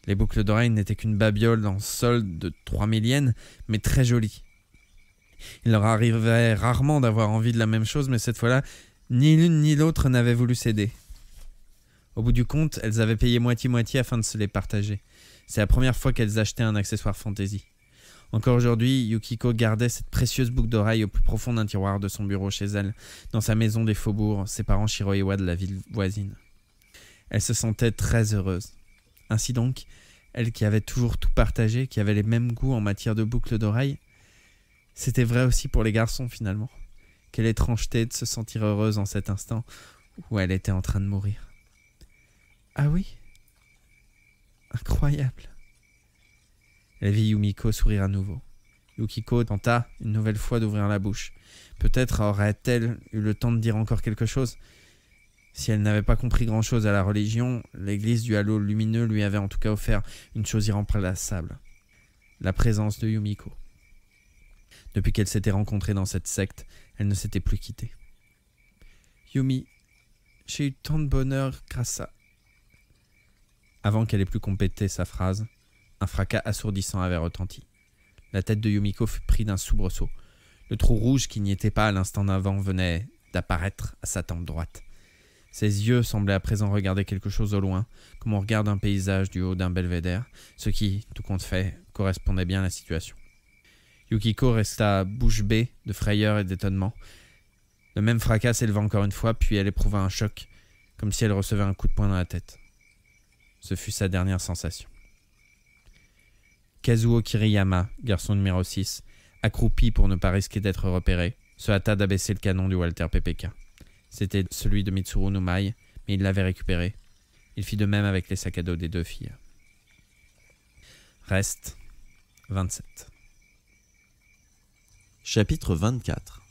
Les boucles d'oreilles n'étaient qu'une babiole en solde de 3000 yens, mais très jolie. Il leur arrivait rarement d'avoir envie de la même chose, mais cette fois-là, ni l'une ni l'autre n'avaient voulu céder. Au bout du compte, elles avaient payé moitié-moitié afin de se les partager. C'est la première fois qu'elles achetaient un accessoire fantaisie. Encore aujourd'hui, Yukiko gardait cette précieuse boucle d'oreille au plus profond d'un tiroir de son bureau chez elle, dans sa maison des faubourgs, séparant Shiroiwa de la ville voisine. Elle se sentait très heureuse. Ainsi donc, elle qui avait toujours tout partagé, qui avait les mêmes goûts en matière de boucles d'oreilles, c'était vrai aussi pour les garçons finalement. Quelle étrangeté de se sentir heureuse en cet instant où elle était en train de mourir. Ah oui? Incroyable. Elle vit Yumiko sourire à nouveau. Yukiko tenta une nouvelle fois d'ouvrir la bouche. Peut-être aurait-elle eu le temps de dire encore quelque chose. Si elle n'avait pas compris grand-chose à la religion, l'église du halo lumineux lui avait en tout cas offert une chose irremplaçable. La présence de Yumiko. Depuis qu'elle s'était rencontrée dans cette secte, elle ne s'était plus quittée. Yumi, j'ai eu tant de bonheur grâce à... Avant qu'elle ait pu compléter sa phrase, un fracas assourdissant avait retenti. La tête de Yumiko fut prise d'un soubresaut. Le trou rouge qui n'y était pas à l'instant d'avant venait d'apparaître à sa tempe droite. Ses yeux semblaient à présent regarder quelque chose au loin, comme on regarde un paysage du haut d'un belvédère, ce qui, tout compte fait, correspondait bien à la situation. Yukiko resta bouche bée de frayeur et d'étonnement. Le même fracas s'éleva encore une fois, puis elle éprouva un choc, comme si elle recevait un coup de poing dans la tête. Ce fut sa dernière sensation. Kazuo Kiriyama, garçon numéro 6, accroupi pour ne pas risquer d'être repéré, se hâta d'abaisser le canon du Walter PPK. C'était celui de Mitsuru no mais il l'avait récupéré. Il fit de même avec les sacs à dos des deux filles. Reste 27. Chapitre 24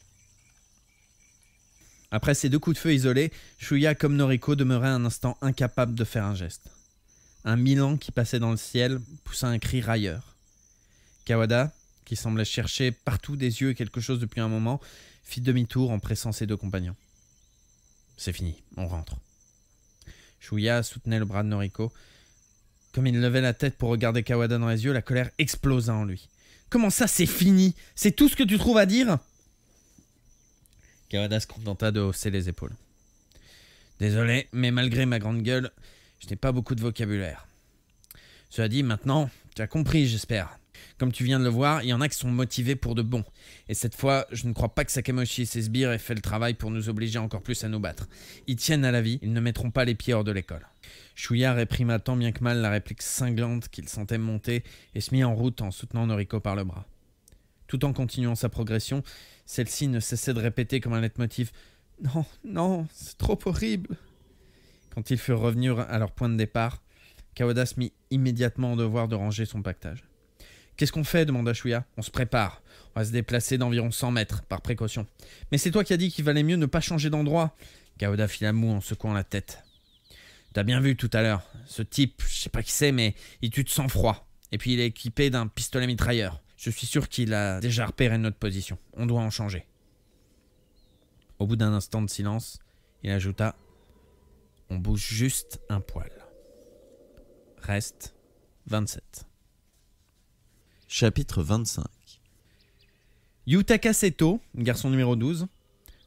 Après ces deux coups de feu isolés, Shuya comme Noriko demeuraient un instant incapable de faire un geste. Un Milan qui passait dans le ciel poussa un cri railleur. Kawada, qui semblait chercher partout des yeux quelque chose depuis un moment, fit demi-tour en pressant ses deux compagnons. C'est fini, on rentre. Shuya soutenait le bras de Noriko. Comme il levait la tête pour regarder Kawada dans les yeux, la colère explosa en lui. Comment ça, c'est fini? C'est tout ce que tu trouves à dire? Kawada se contenta de hausser les épaules. Désolé, mais malgré ma grande gueule, je n'ai pas beaucoup de vocabulaire. Cela dit, maintenant, tu as compris, j'espère. Comme tu viens de le voir, il y en a qui sont motivés pour de bon. Et cette fois, je ne crois pas que Sakamoshi et ses sbires aient fait le travail pour nous obliger encore plus à nous battre. Ils tiennent à la vie, ils ne mettront pas les pieds hors de l'école. Shuya réprima tant bien que mal la réplique cinglante qu'il sentait monter et se mit en route en soutenant Noriko par le bras. Tout en continuant sa progression, celle-ci ne cessait de répéter comme un leitmotiv Non, non, c'est trop horrible. Quand ils furent revenus à leur point de départ, Kaoda se mit immédiatement en devoir de ranger son pactage. Qu'est-ce qu'on fait demanda Shuya. On se prépare. On va se déplacer d'environ 100 mètres, par précaution. Mais c'est toi qui as dit qu'il valait mieux ne pas changer d'endroit. Kaoda fit la moue en secouant la tête. T'as bien vu tout à l'heure. Ce type, je sais pas qui c'est, mais il tue de sang-froid. Et puis il est équipé d'un pistolet mitrailleur. Je suis sûr qu'il a déjà repéré notre position. On doit en changer. Au bout d'un instant de silence, il ajouta On bouge juste un poil. Reste 27. Chapitre 25 Yutaka Seto, garçon numéro 12,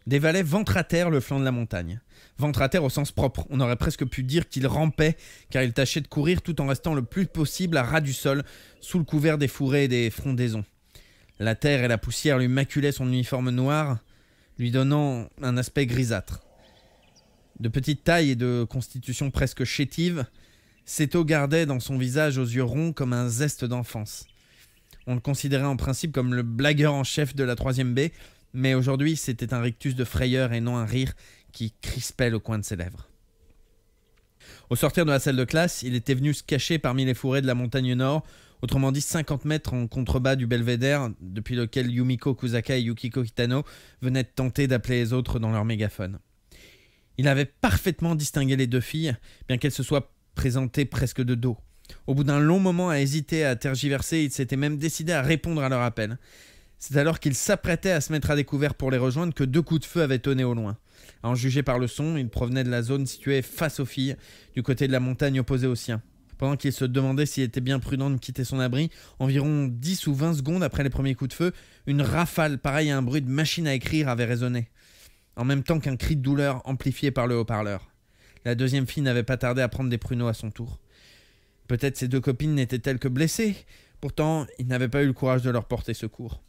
dévalait ventre à terre le flanc de la montagne. Ventre à terre au sens propre, on aurait presque pu dire qu'il rampait, car il tâchait de courir tout en restant le plus possible à ras du sol, sous le couvert des fourrés et des frondaisons. La terre et la poussière lui maculaient son uniforme noir, lui donnant un aspect grisâtre. De petite taille et de constitution presque chétive, Seto gardait dans son visage aux yeux ronds comme un zeste d'enfance. On le considérait en principe comme le blagueur en chef de la troisième baie, mais aujourd'hui c'était un rictus de frayeur et non un rire qui crispait le coin de ses lèvres. Au sortir de la salle de classe, il était venu se cacher parmi les fourrés de la montagne nord, autrement dit 50 mètres en contrebas du belvédère, depuis lequel Yumiko Kusaka et Yukiko Kitano venaient tenter d'appeler les autres dans leur mégaphone. Il avait parfaitement distingué les deux filles, bien qu'elles se soient présentées presque de dos. Au bout d'un long moment à hésiter, à tergiverser, il s'était même décidé à répondre à leur appel. C'est alors qu'il s'apprêtait à se mettre à découvert pour les rejoindre que deux coups de feu avaient tonné au loin. À en juger par le son, il provenait de la zone située face aux filles, du côté de la montagne opposée au sien. Pendant qu'il se demandait s'il était bien prudent de quitter son abri, environ 10 ou 20 secondes après les premiers coups de feu, une rafale pareille à un bruit de machine à écrire avait résonné, en même temps qu'un cri de douleur amplifié par le haut-parleur. La deuxième fille n'avait pas tardé à prendre des pruneaux à son tour. Peut-être ses deux copines n'étaient-elles que blessées, pourtant il n'avait pas eu le courage de leur porter secours.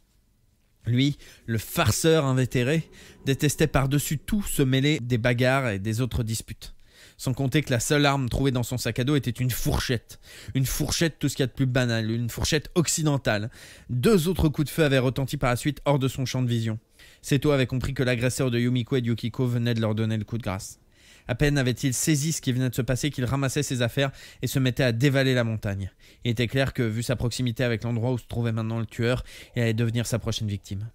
Lui, le farceur invétéré, détestait par-dessus tout se mêler des bagarres et des autres disputes. Sans compter que la seule arme trouvée dans son sac à dos était une fourchette. Une fourchette, tout ce qu'il y a de plus banal, une fourchette occidentale. Deux autres coups de feu avaient retenti par la suite hors de son champ de vision. Seto avait compris que l'agresseur de Yumiko et de Yukiko venait de leur donner le coup de grâce. À peine avait-il saisi ce qui venait de se passer qu'il ramassait ses affaires et se mettait à dévaler la montagne. Il était clair que, vu sa proximité avec l'endroit où se trouvait maintenant le tueur, il allait devenir sa prochaine victime.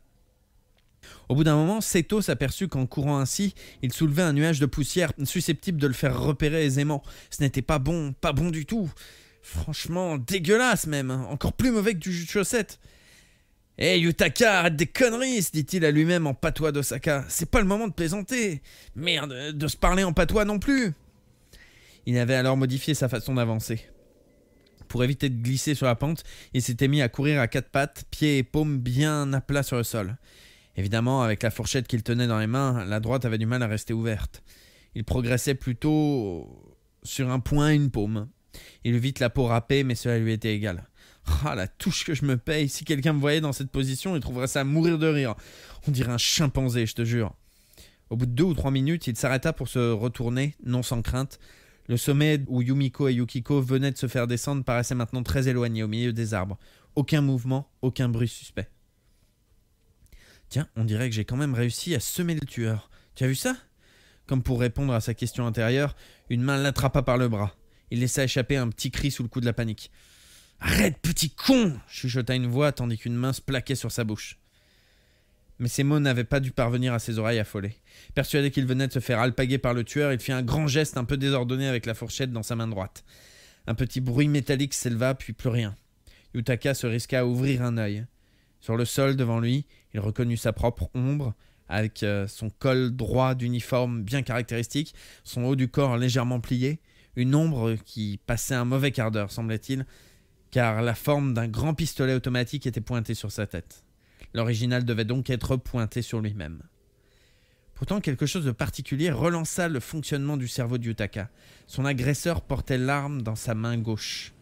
Au bout d'un moment, Seto s'aperçut qu'en courant ainsi, il soulevait un nuage de poussière susceptible de le faire repérer aisément. Ce n'était pas bon, pas bon du tout. Franchement, dégueulasse même, encore plus mauvais que du jus de chaussette. Hé hey, Yutaka, arrête des conneries, dit-il à lui-même en patois d'Osaka. C'est pas le moment de plaisanter. Merde, de se parler en patois non plus. Il avait alors modifié sa façon d'avancer. Pour éviter de glisser sur la pente, il s'était mis à courir à quatre pattes, pieds et paumes bien à plat sur le sol. Évidemment, avec la fourchette qu'il tenait dans les mains, la droite avait du mal à rester ouverte. Il progressait plutôt sur un point une paume. Il eut vite la peau râpée, mais cela lui était égal. Ah, la touche que je me paye. Si quelqu'un me voyait dans cette position, il trouverait ça à mourir de rire. On dirait un chimpanzé, je te jure. Au bout de deux ou trois minutes, il s'arrêta pour se retourner, non sans crainte. Le sommet où Yumiko et Yukiko venaient de se faire descendre paraissait maintenant très éloigné, au milieu des arbres. Aucun mouvement, aucun bruit suspect. Tiens, on dirait que j'ai quand même réussi à semer le tueur. Tu as vu ça? Comme pour répondre à sa question intérieure, une main l'attrapa par le bras. Il laissa échapper un petit cri sous le coup de la panique. Arrête, petit con chuchota une voix tandis qu'une main se plaquait sur sa bouche. Mais ces mots n'avaient pas dû parvenir à ses oreilles affolées. Persuadé qu'il venait de se faire alpaguer par le tueur, il fit un grand geste un peu désordonné avec la fourchette dans sa main droite. Un petit bruit métallique s'éleva, puis plus rien. Yutaka se risqua à ouvrir un œil. Sur le sol devant lui, il reconnut sa propre ombre, avec euh, son col droit d'uniforme bien caractéristique, son haut du corps légèrement plié, une ombre qui passait un mauvais quart d'heure, semblait-il, car la forme d'un grand pistolet automatique était pointée sur sa tête. L'original devait donc être pointé sur lui-même. Pourtant, quelque chose de particulier relança le fonctionnement du cerveau de. Son agresseur portait l'arme dans sa main gauche.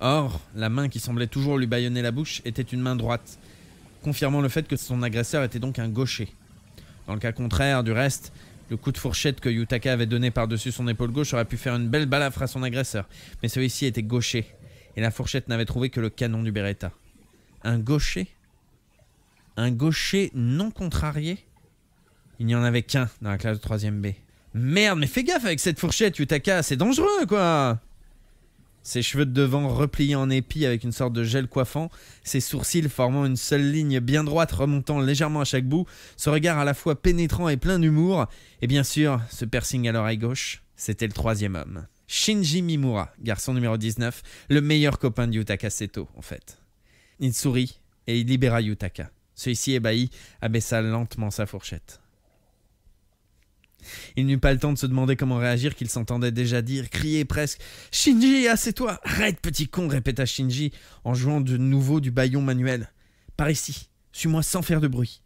Or, la main qui semblait toujours lui bâillonner la bouche était une main droite, confirmant le fait que son agresseur était donc un gaucher. Dans le cas contraire, du reste, le coup de fourchette que Yutaka avait donné par-dessus son épaule gauche aurait pu faire une belle balafre à son agresseur, mais celui-ci était gaucher, et la fourchette n'avait trouvé que le canon du Beretta. Un gaucher Un gaucher non contrarié Il n'y en avait qu'un dans la classe de 3ème B. Merde, mais fais gaffe avec cette fourchette, Yutaka, c'est dangereux, quoi ses cheveux de devant repliés en épi avec une sorte de gel coiffant, ses sourcils formant une seule ligne bien droite remontant légèrement à chaque bout, ce regard à la fois pénétrant et plein d'humour, et bien sûr ce piercing à l'oreille gauche, c'était le troisième homme. Shinji Mimura, garçon numéro 19, le meilleur copain de Yutaka Seto en fait. Il sourit et il libéra Yutaka. Celui-ci ébahi abaissa lentement sa fourchette. Il n'eut pas le temps de se demander comment réagir qu'il s'entendait déjà dire, crier presque Shinji, assieds-toi Arrête, petit con répéta Shinji en jouant de nouveau du baillon manuel. Par ici, suis-moi sans faire de bruit.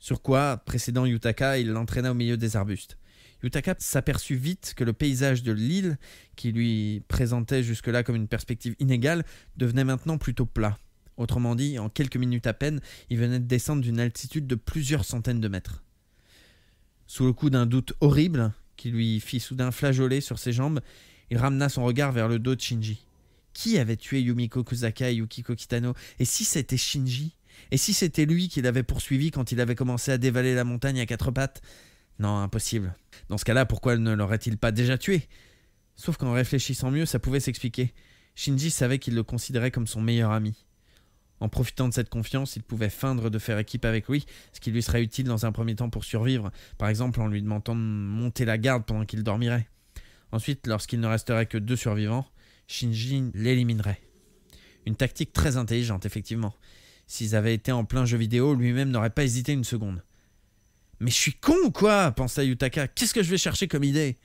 Sur quoi, précédant Yutaka, il l'entraîna au milieu des arbustes. Yutaka s'aperçut vite que le paysage de l'île, qui lui présentait jusque-là comme une perspective inégale, devenait maintenant plutôt plat. Autrement dit, en quelques minutes à peine, il venait de descendre d'une altitude de plusieurs centaines de mètres. Sous le coup d'un doute horrible, qui lui fit soudain flageoler sur ses jambes, il ramena son regard vers le dos de Shinji. Qui avait tué Yumiko Kusaka et Yukiko Kitano? Et si c'était Shinji? Et si c'était lui qui l'avait poursuivi quand il avait commencé à dévaler la montagne à quatre pattes? Non, impossible. Dans ce cas-là, pourquoi ne l'aurait-il pas déjà tué? Sauf qu'en réfléchissant mieux, ça pouvait s'expliquer. Shinji savait qu'il le considérait comme son meilleur ami. En profitant de cette confiance, il pouvait feindre de faire équipe avec lui, ce qui lui serait utile dans un premier temps pour survivre, par exemple en lui demandant de monter la garde pendant qu'il dormirait. Ensuite, lorsqu'il ne resterait que deux survivants, Shinji l'éliminerait. Une tactique très intelligente, effectivement. S'ils avaient été en plein jeu vidéo, lui-même n'aurait pas hésité une seconde. Mais je suis con ou quoi pensa Yutaka. Qu'est-ce que je vais chercher comme idée?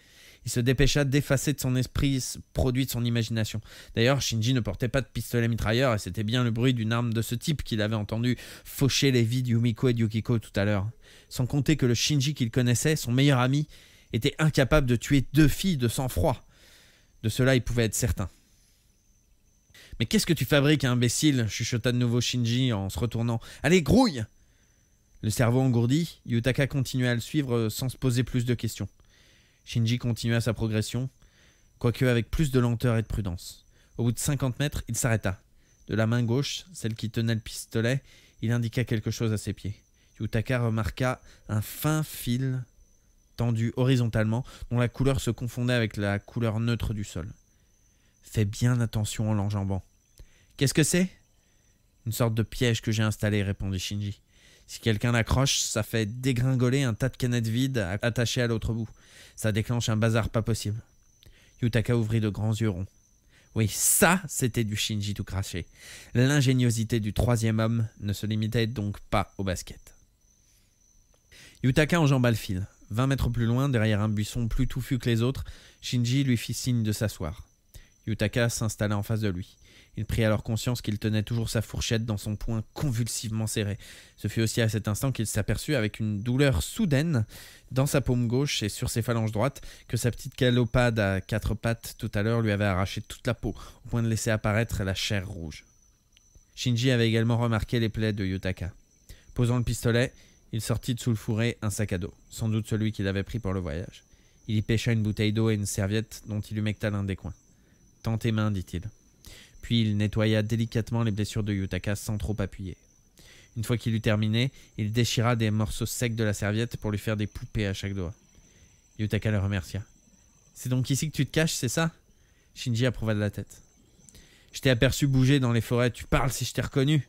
Il se dépêcha d'effacer de son esprit ce produit de son imagination. D'ailleurs, Shinji ne portait pas de pistolet mitrailleur et c'était bien le bruit d'une arme de ce type qu'il avait entendu faucher les vies d'Yumiko et de Yukiko tout à l'heure. Sans compter que le Shinji qu'il connaissait, son meilleur ami, était incapable de tuer deux filles de sang-froid. De cela, il pouvait être certain. Mais qu'est-ce que tu fabriques, imbécile? chuchota de nouveau Shinji en se retournant. Allez, grouille Le cerveau engourdi, Yutaka continuait à le suivre sans se poser plus de questions. Shinji continua sa progression, quoique avec plus de lenteur et de prudence. Au bout de 50 mètres, il s'arrêta. De la main gauche, celle qui tenait le pistolet, il indiqua quelque chose à ses pieds. Yutaka remarqua un fin fil tendu horizontalement, dont la couleur se confondait avec la couleur neutre du sol. Fais bien attention en l'enjambant. Qu'est-ce que c'est? Une sorte de piège que j'ai installé, répondit Shinji. Si quelqu'un l'accroche, ça fait dégringoler un tas de canettes vides attachées à l'autre bout. Ça déclenche un bazar pas possible. Yutaka ouvrit de grands yeux ronds. Oui, ça, c'était du Shinji tout craché. L'ingéniosité du troisième homme ne se limitait donc pas au basket. Yutaka enjamba le fil. Vingt mètres plus loin, derrière un buisson plus touffu que les autres, Shinji lui fit signe de s'asseoir. Yutaka s'installa en face de lui. Il prit alors conscience qu'il tenait toujours sa fourchette dans son poing convulsivement serré. Ce fut aussi à cet instant qu'il s'aperçut avec une douleur soudaine dans sa paume gauche et sur ses phalanges droites que sa petite calopade à quatre pattes tout à l'heure lui avait arraché toute la peau au point de laisser apparaître la chair rouge. Shinji avait également remarqué les plaies de Yutaka. Posant le pistolet, il sortit de sous le fourré un sac à dos, sans doute celui qu'il avait pris pour le voyage. Il y pêcha une bouteille d'eau et une serviette dont il humecta l'un des coins. Tant tes mains, dit-il. Puis il nettoya délicatement les blessures de Yutaka sans trop appuyer. Une fois qu'il eut terminé, il déchira des morceaux secs de la serviette pour lui faire des poupées à chaque doigt. Yutaka le remercia. C'est donc ici que tu te caches, c'est ça? Shinji approuva de la tête. Je t'ai aperçu bouger dans les forêts, tu parles si je t'ai reconnu.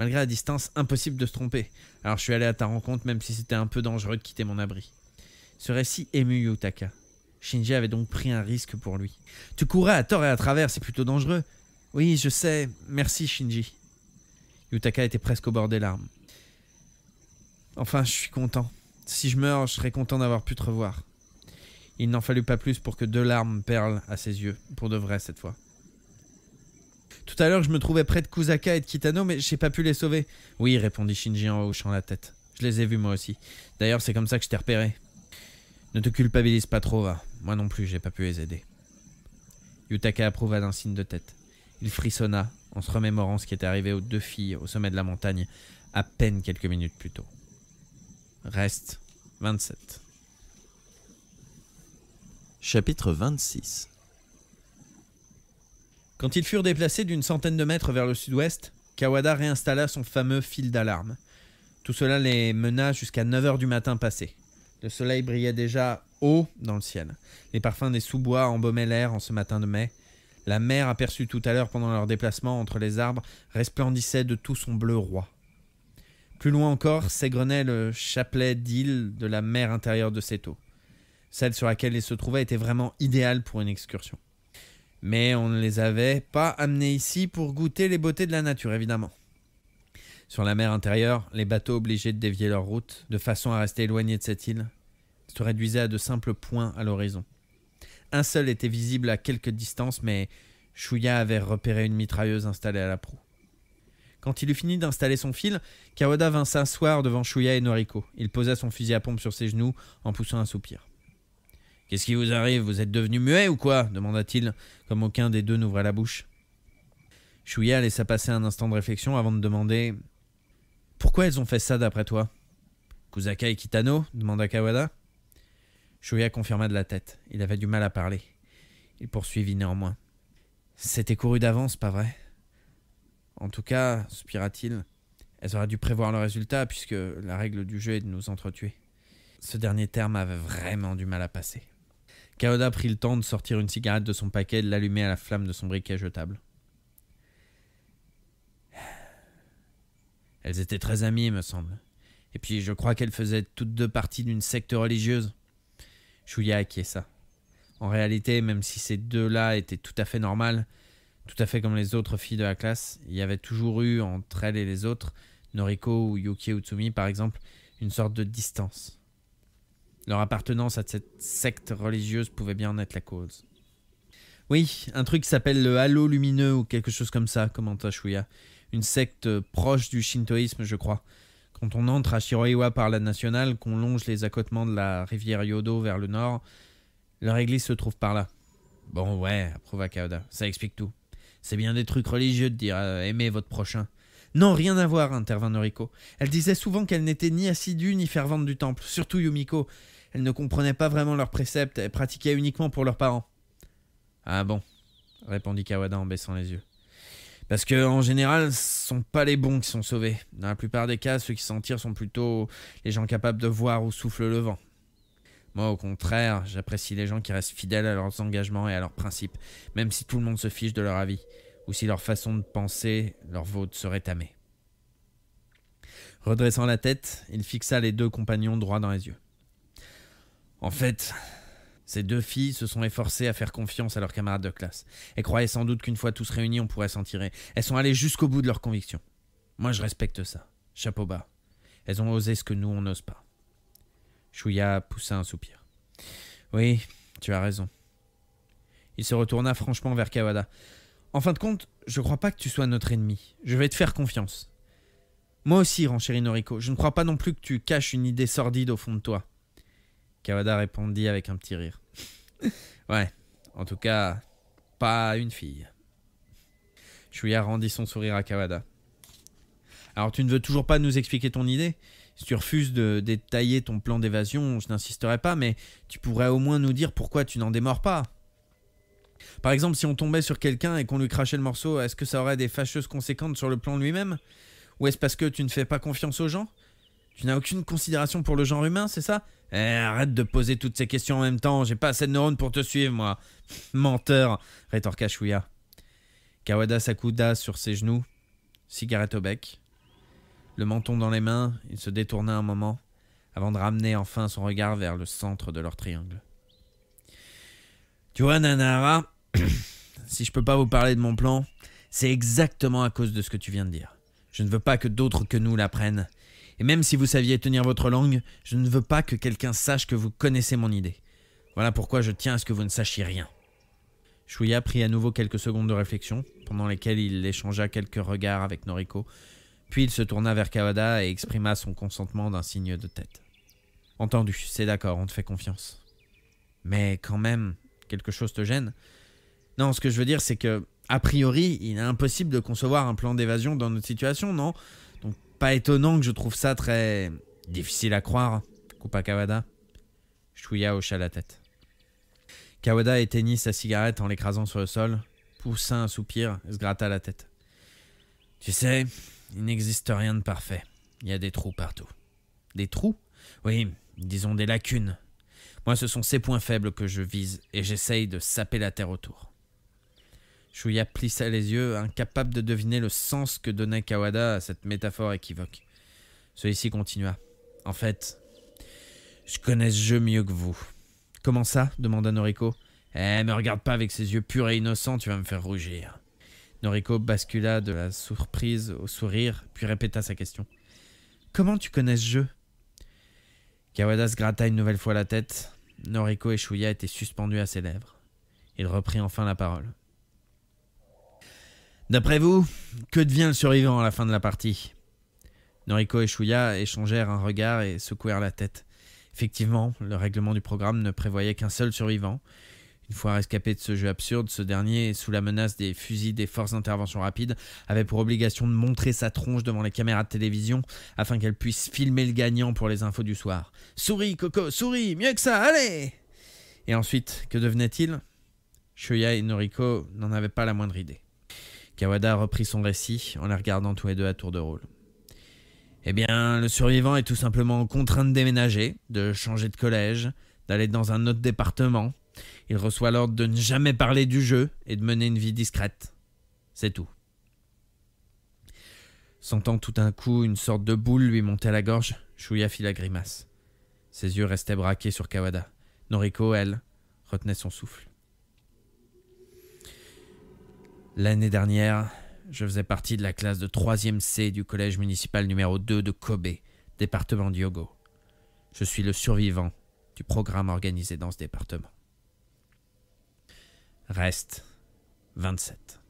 Malgré la distance, impossible de se tromper. Alors je suis allé à ta rencontre même si c'était un peu dangereux de quitter mon abri. Ce récit émut Yutaka. Shinji avait donc pris un risque pour lui. Tu courais à tort et à travers, c'est plutôt dangereux. Oui, je sais. Merci, Shinji. Yutaka était presque au bord des larmes. Enfin, je suis content. Si je meurs, je serai content d'avoir pu te revoir. Il n'en fallut pas plus pour que deux larmes perlent à ses yeux, pour de vrai cette fois. Tout à l'heure, je me trouvais près de Kusaka et de Kitano, mais j'ai pas pu les sauver. Oui, répondit Shinji en hochant la tête. Je les ai vus moi aussi. D'ailleurs, c'est comme ça que je t'ai repéré. Ne te culpabilise pas trop, va. Moi non plus, j'ai pas pu les aider. Yutaka approuva d'un signe de tête. Il frissonna en se remémorant ce qui était arrivé aux deux filles au sommet de la montagne à peine quelques minutes plus tôt. Reste 27. Chapitre 26 Quand ils furent déplacés d'une centaine de mètres vers le sud-ouest, Kawada réinstalla son fameux fil d'alarme. Tout cela les mena jusqu'à 9 heures du matin passé. Le soleil brillait déjà dans le ciel. Les parfums des sous-bois embaumaient l'air en ce matin de mai. La mer aperçue tout à l'heure pendant leur déplacement entre les arbres resplendissait de tout son bleu roi. Plus loin encore s'égrenait le chapelet d'îles de la mer intérieure de Seto. Celle sur laquelle ils se trouvaient était vraiment idéale pour une excursion. Mais on ne les avait pas amenés ici pour goûter les beautés de la nature, évidemment. Sur la mer intérieure, les bateaux obligés de dévier leur route, de façon à rester éloignés de cette île, se réduisaient à de simples points à l'horizon. Un seul était visible à quelque distance, mais Shuya avait repéré une mitrailleuse installée à la proue. Quand il eut fini d'installer son fil, Kawada vint s'asseoir devant Shuya et Noriko. Il posa son fusil à pompe sur ses genoux en poussant un soupir. Qu'est-ce qui vous arrive? Vous êtes devenu muet ou quoi? demanda-t-il, comme aucun des deux n'ouvrait la bouche. Shuya laissa passer un instant de réflexion avant de demander Pourquoi elles ont fait ça d'après toi? Kusaka et Kitano? demanda Kawada. Shuya confirma de la tête. Il avait du mal à parler. Il poursuivit néanmoins. C'était couru d'avance, pas vrai? En tout cas, soupira-t-il, elles auraient dû prévoir le résultat puisque la règle du jeu est de nous entretuer. Ce dernier terme avait vraiment du mal à passer. Kaoda prit le temps de sortir une cigarette de son paquet et de l'allumer à la flamme de son briquet jetable. Elles étaient très amies, me semble. Et puis je crois qu'elles faisaient toutes deux partie d'une secte religieuse. Chouya acquiesça. En réalité, même si ces deux-là étaient tout à fait normales, tout à fait comme les autres filles de la classe, il y avait toujours eu entre elles et les autres, Noriko ou Yuki Utsumi par exemple, une sorte de distance. Leur appartenance à cette secte religieuse pouvait bien en être la cause. Oui, un truc s'appelle le halo lumineux ou quelque chose comme ça, commenta Shuya. Une secte proche du shintoïsme, je crois. Quand on entre à Shiroiwa par la nationale, qu'on longe les accotements de la rivière Yodo vers le nord, leur église se trouve par là. Bon, ouais, approuva Kaoda, ça explique tout. C'est bien des trucs religieux de dire euh, aimer votre prochain. Non, rien à voir, intervint Noriko. Elle disait souvent qu'elle n'était ni assidue ni fervente du temple, surtout Yumiko. Elle ne comprenait pas vraiment leurs préceptes, elle pratiquait uniquement pour leurs parents. Ah bon, répondit Kawada en baissant les yeux. Parce que en général, ce sont pas les bons qui sont sauvés. Dans la plupart des cas, ceux qui s'en tirent sont plutôt les gens capables de voir où souffle le vent. Moi, au contraire, j'apprécie les gens qui restent fidèles à leurs engagements et à leurs principes, même si tout le monde se fiche de leur avis, ou si leur façon de penser leur vôtre serait tamée. Redressant la tête, il fixa les deux compagnons droit dans les yeux. En fait, ces deux filles se sont efforcées à faire confiance à leurs camarades de classe, et croyaient sans doute qu'une fois tous réunis on pourrait s'en tirer. Elles sont allées jusqu'au bout de leurs convictions. Moi je respecte ça. Chapeau bas. Elles ont osé ce que nous on n'ose pas. Chouya poussa un soupir. Oui, tu as raison. Il se retourna franchement vers Kawada. En fin de compte, je ne crois pas que tu sois notre ennemi. Je vais te faire confiance. Moi aussi, renchérit Noriko, je ne crois pas non plus que tu caches une idée sordide au fond de toi. Kawada répondit avec un petit rire. ouais, en tout cas, pas une fille. Shuya rendit son sourire à Kawada. Alors tu ne veux toujours pas nous expliquer ton idée? Si tu refuses de détailler ton plan d'évasion, je n'insisterai pas, mais tu pourrais au moins nous dire pourquoi tu n'en démords pas. Par exemple, si on tombait sur quelqu'un et qu'on lui crachait le morceau, est-ce que ça aurait des fâcheuses conséquences sur le plan lui-même? Ou est-ce parce que tu ne fais pas confiance aux gens? Tu n'as aucune considération pour le genre humain, c'est ça? Eh, arrête de poser toutes ces questions en même temps, j'ai pas assez de neurones pour te suivre, moi. Menteur, rétorqua Shuya. Kawada s'accouda sur ses genoux, cigarette au bec. Le menton dans les mains, il se détourna un moment, avant de ramener enfin son regard vers le centre de leur triangle. Tu vois, Nanara, si je peux pas vous parler de mon plan, c'est exactement à cause de ce que tu viens de dire. Je ne veux pas que d'autres que nous l'apprennent, et même si vous saviez tenir votre langue, je ne veux pas que quelqu'un sache que vous connaissez mon idée. Voilà pourquoi je tiens à ce que vous ne sachiez rien. Shuya prit à nouveau quelques secondes de réflexion, pendant lesquelles il échangea quelques regards avec Noriko, puis il se tourna vers Kawada et exprima son consentement d'un signe de tête. Entendu, c'est d'accord, on te fait confiance. Mais quand même, quelque chose te gêne Non, ce que je veux dire, c'est que A priori, il est impossible de concevoir un plan d'évasion dans notre situation, non? Pas étonnant que je trouve ça très difficile à croire, coupa Kawada. Shuya hocha la tête. Kawada éteignit sa cigarette en l'écrasant sur le sol, poussa un soupir et se gratta la tête. Tu sais, il n'existe rien de parfait. Il y a des trous partout. Des trous? Oui, disons des lacunes. Moi, ce sont ces points faibles que je vise et j'essaye de saper la terre autour. Shuya plissa les yeux, incapable de deviner le sens que donnait Kawada à cette métaphore équivoque. Celui-ci continua. En fait, je connais ce jeu mieux que vous. Comment ça? demanda Noriko. Eh, me regarde pas avec ses yeux purs et innocents, tu vas me faire rougir. Noriko bascula de la surprise au sourire, puis répéta sa question. Comment tu connais ce jeu? Kawada se gratta une nouvelle fois la tête. Noriko et Shuya étaient suspendus à ses lèvres. Il reprit enfin la parole. D'après vous, que devient le survivant à la fin de la partie? Noriko et Shuya échangèrent un regard et secouèrent la tête. Effectivement, le règlement du programme ne prévoyait qu'un seul survivant, une fois rescapé de ce jeu absurde, ce dernier, sous la menace des fusils des forces d'intervention rapide, avait pour obligation de montrer sa tronche devant les caméras de télévision afin qu'elle puisse filmer le gagnant pour les infos du soir. Souris, Coco, souris, mieux que ça, allez Et ensuite, que devenait-il? Shoya et Noriko n'en avaient pas la moindre idée. Kawada reprit son récit en les regardant tous les deux à tour de rôle. Eh bien, le survivant est tout simplement contraint de déménager, de changer de collège, d'aller dans un autre département, il reçoit l'ordre de ne jamais parler du jeu et de mener une vie discrète. C'est tout. Sentant tout d'un coup une sorte de boule lui monter à la gorge, Shuya fit la grimace. Ses yeux restaient braqués sur Kawada. Noriko, elle, retenait son souffle. L'année dernière, je faisais partie de la classe de 3e C du collège municipal numéro 2 de Kobe, département d'Yogo. Je suis le survivant du programme organisé dans ce département. Reste 27.